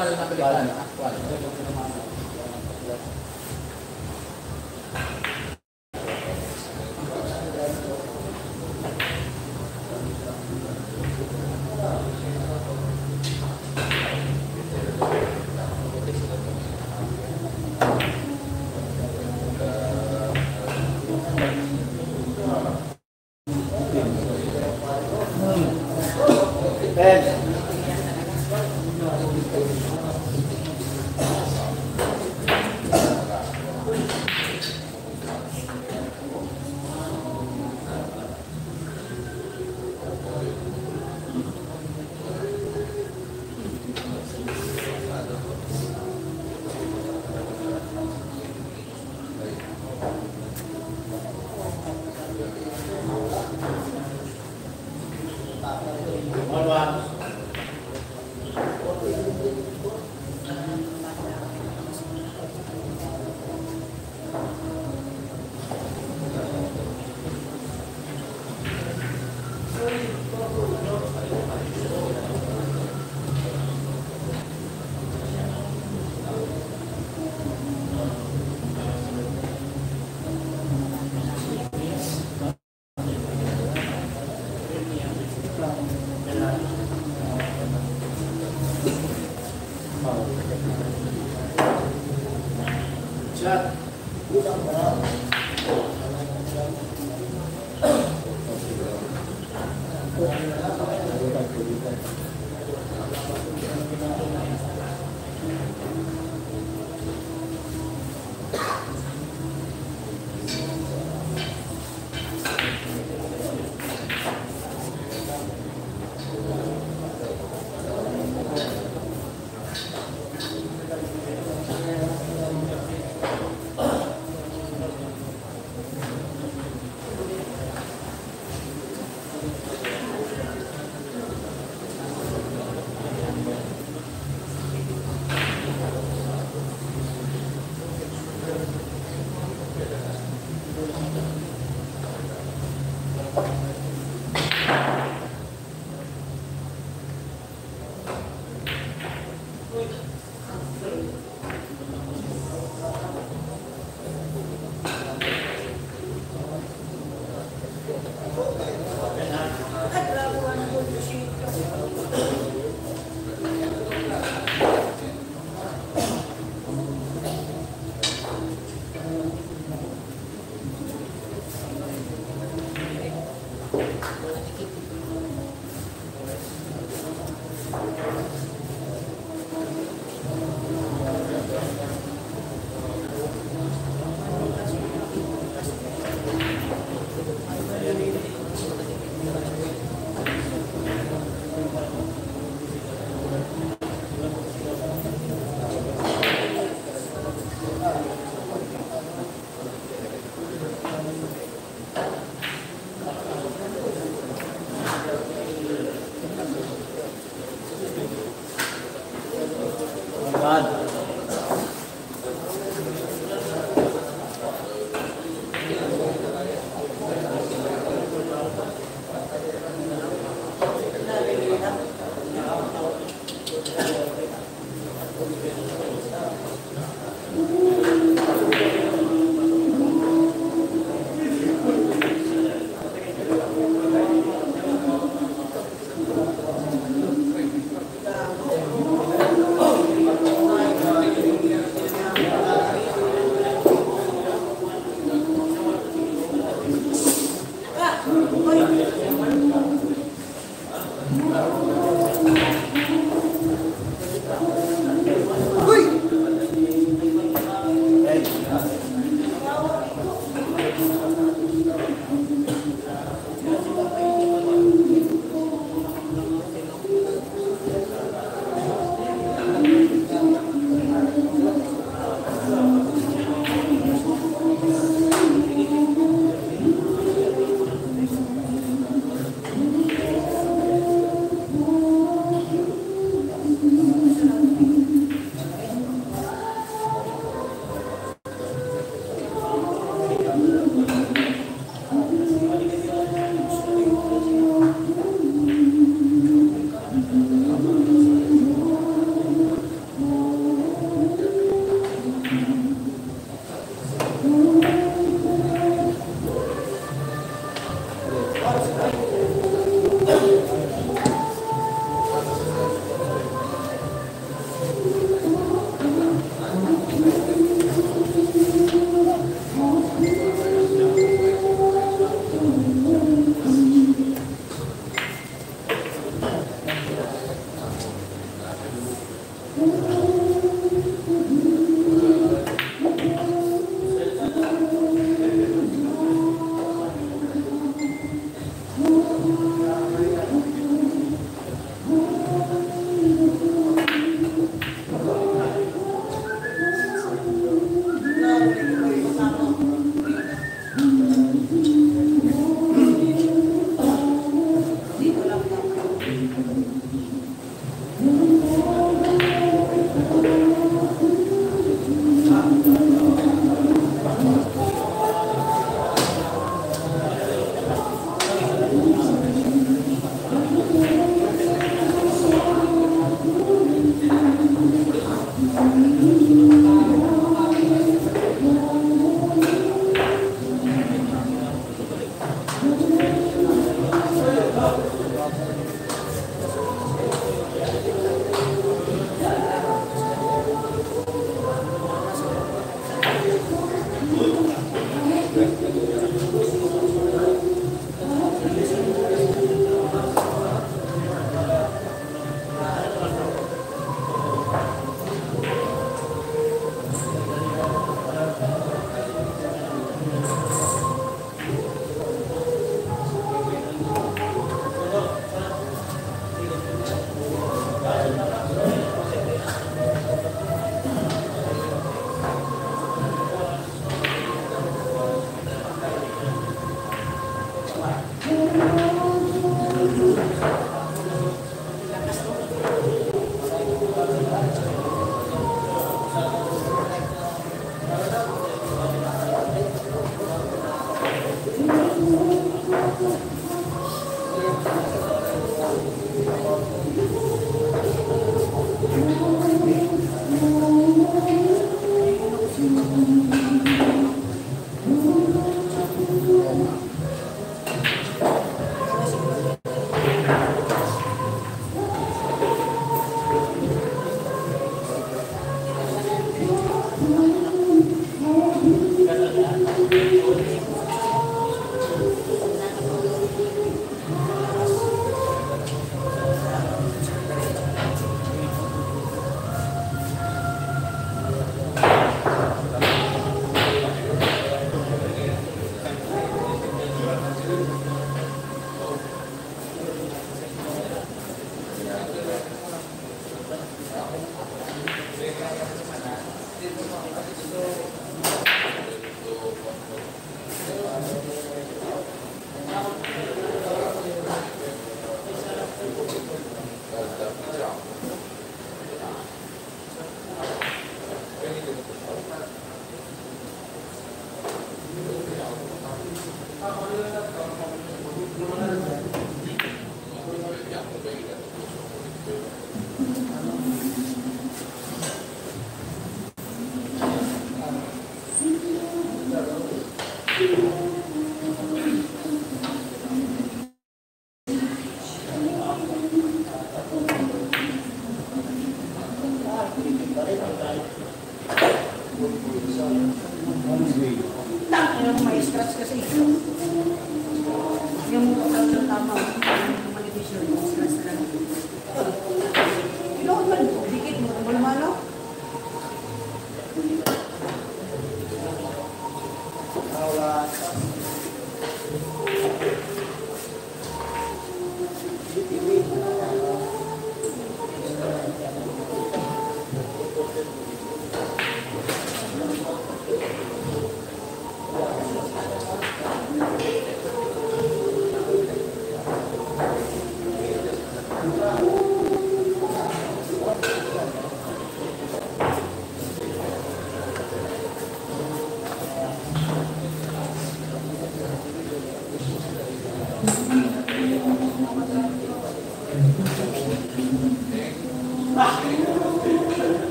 Actual na balikan. Actual. Amen. Thank you.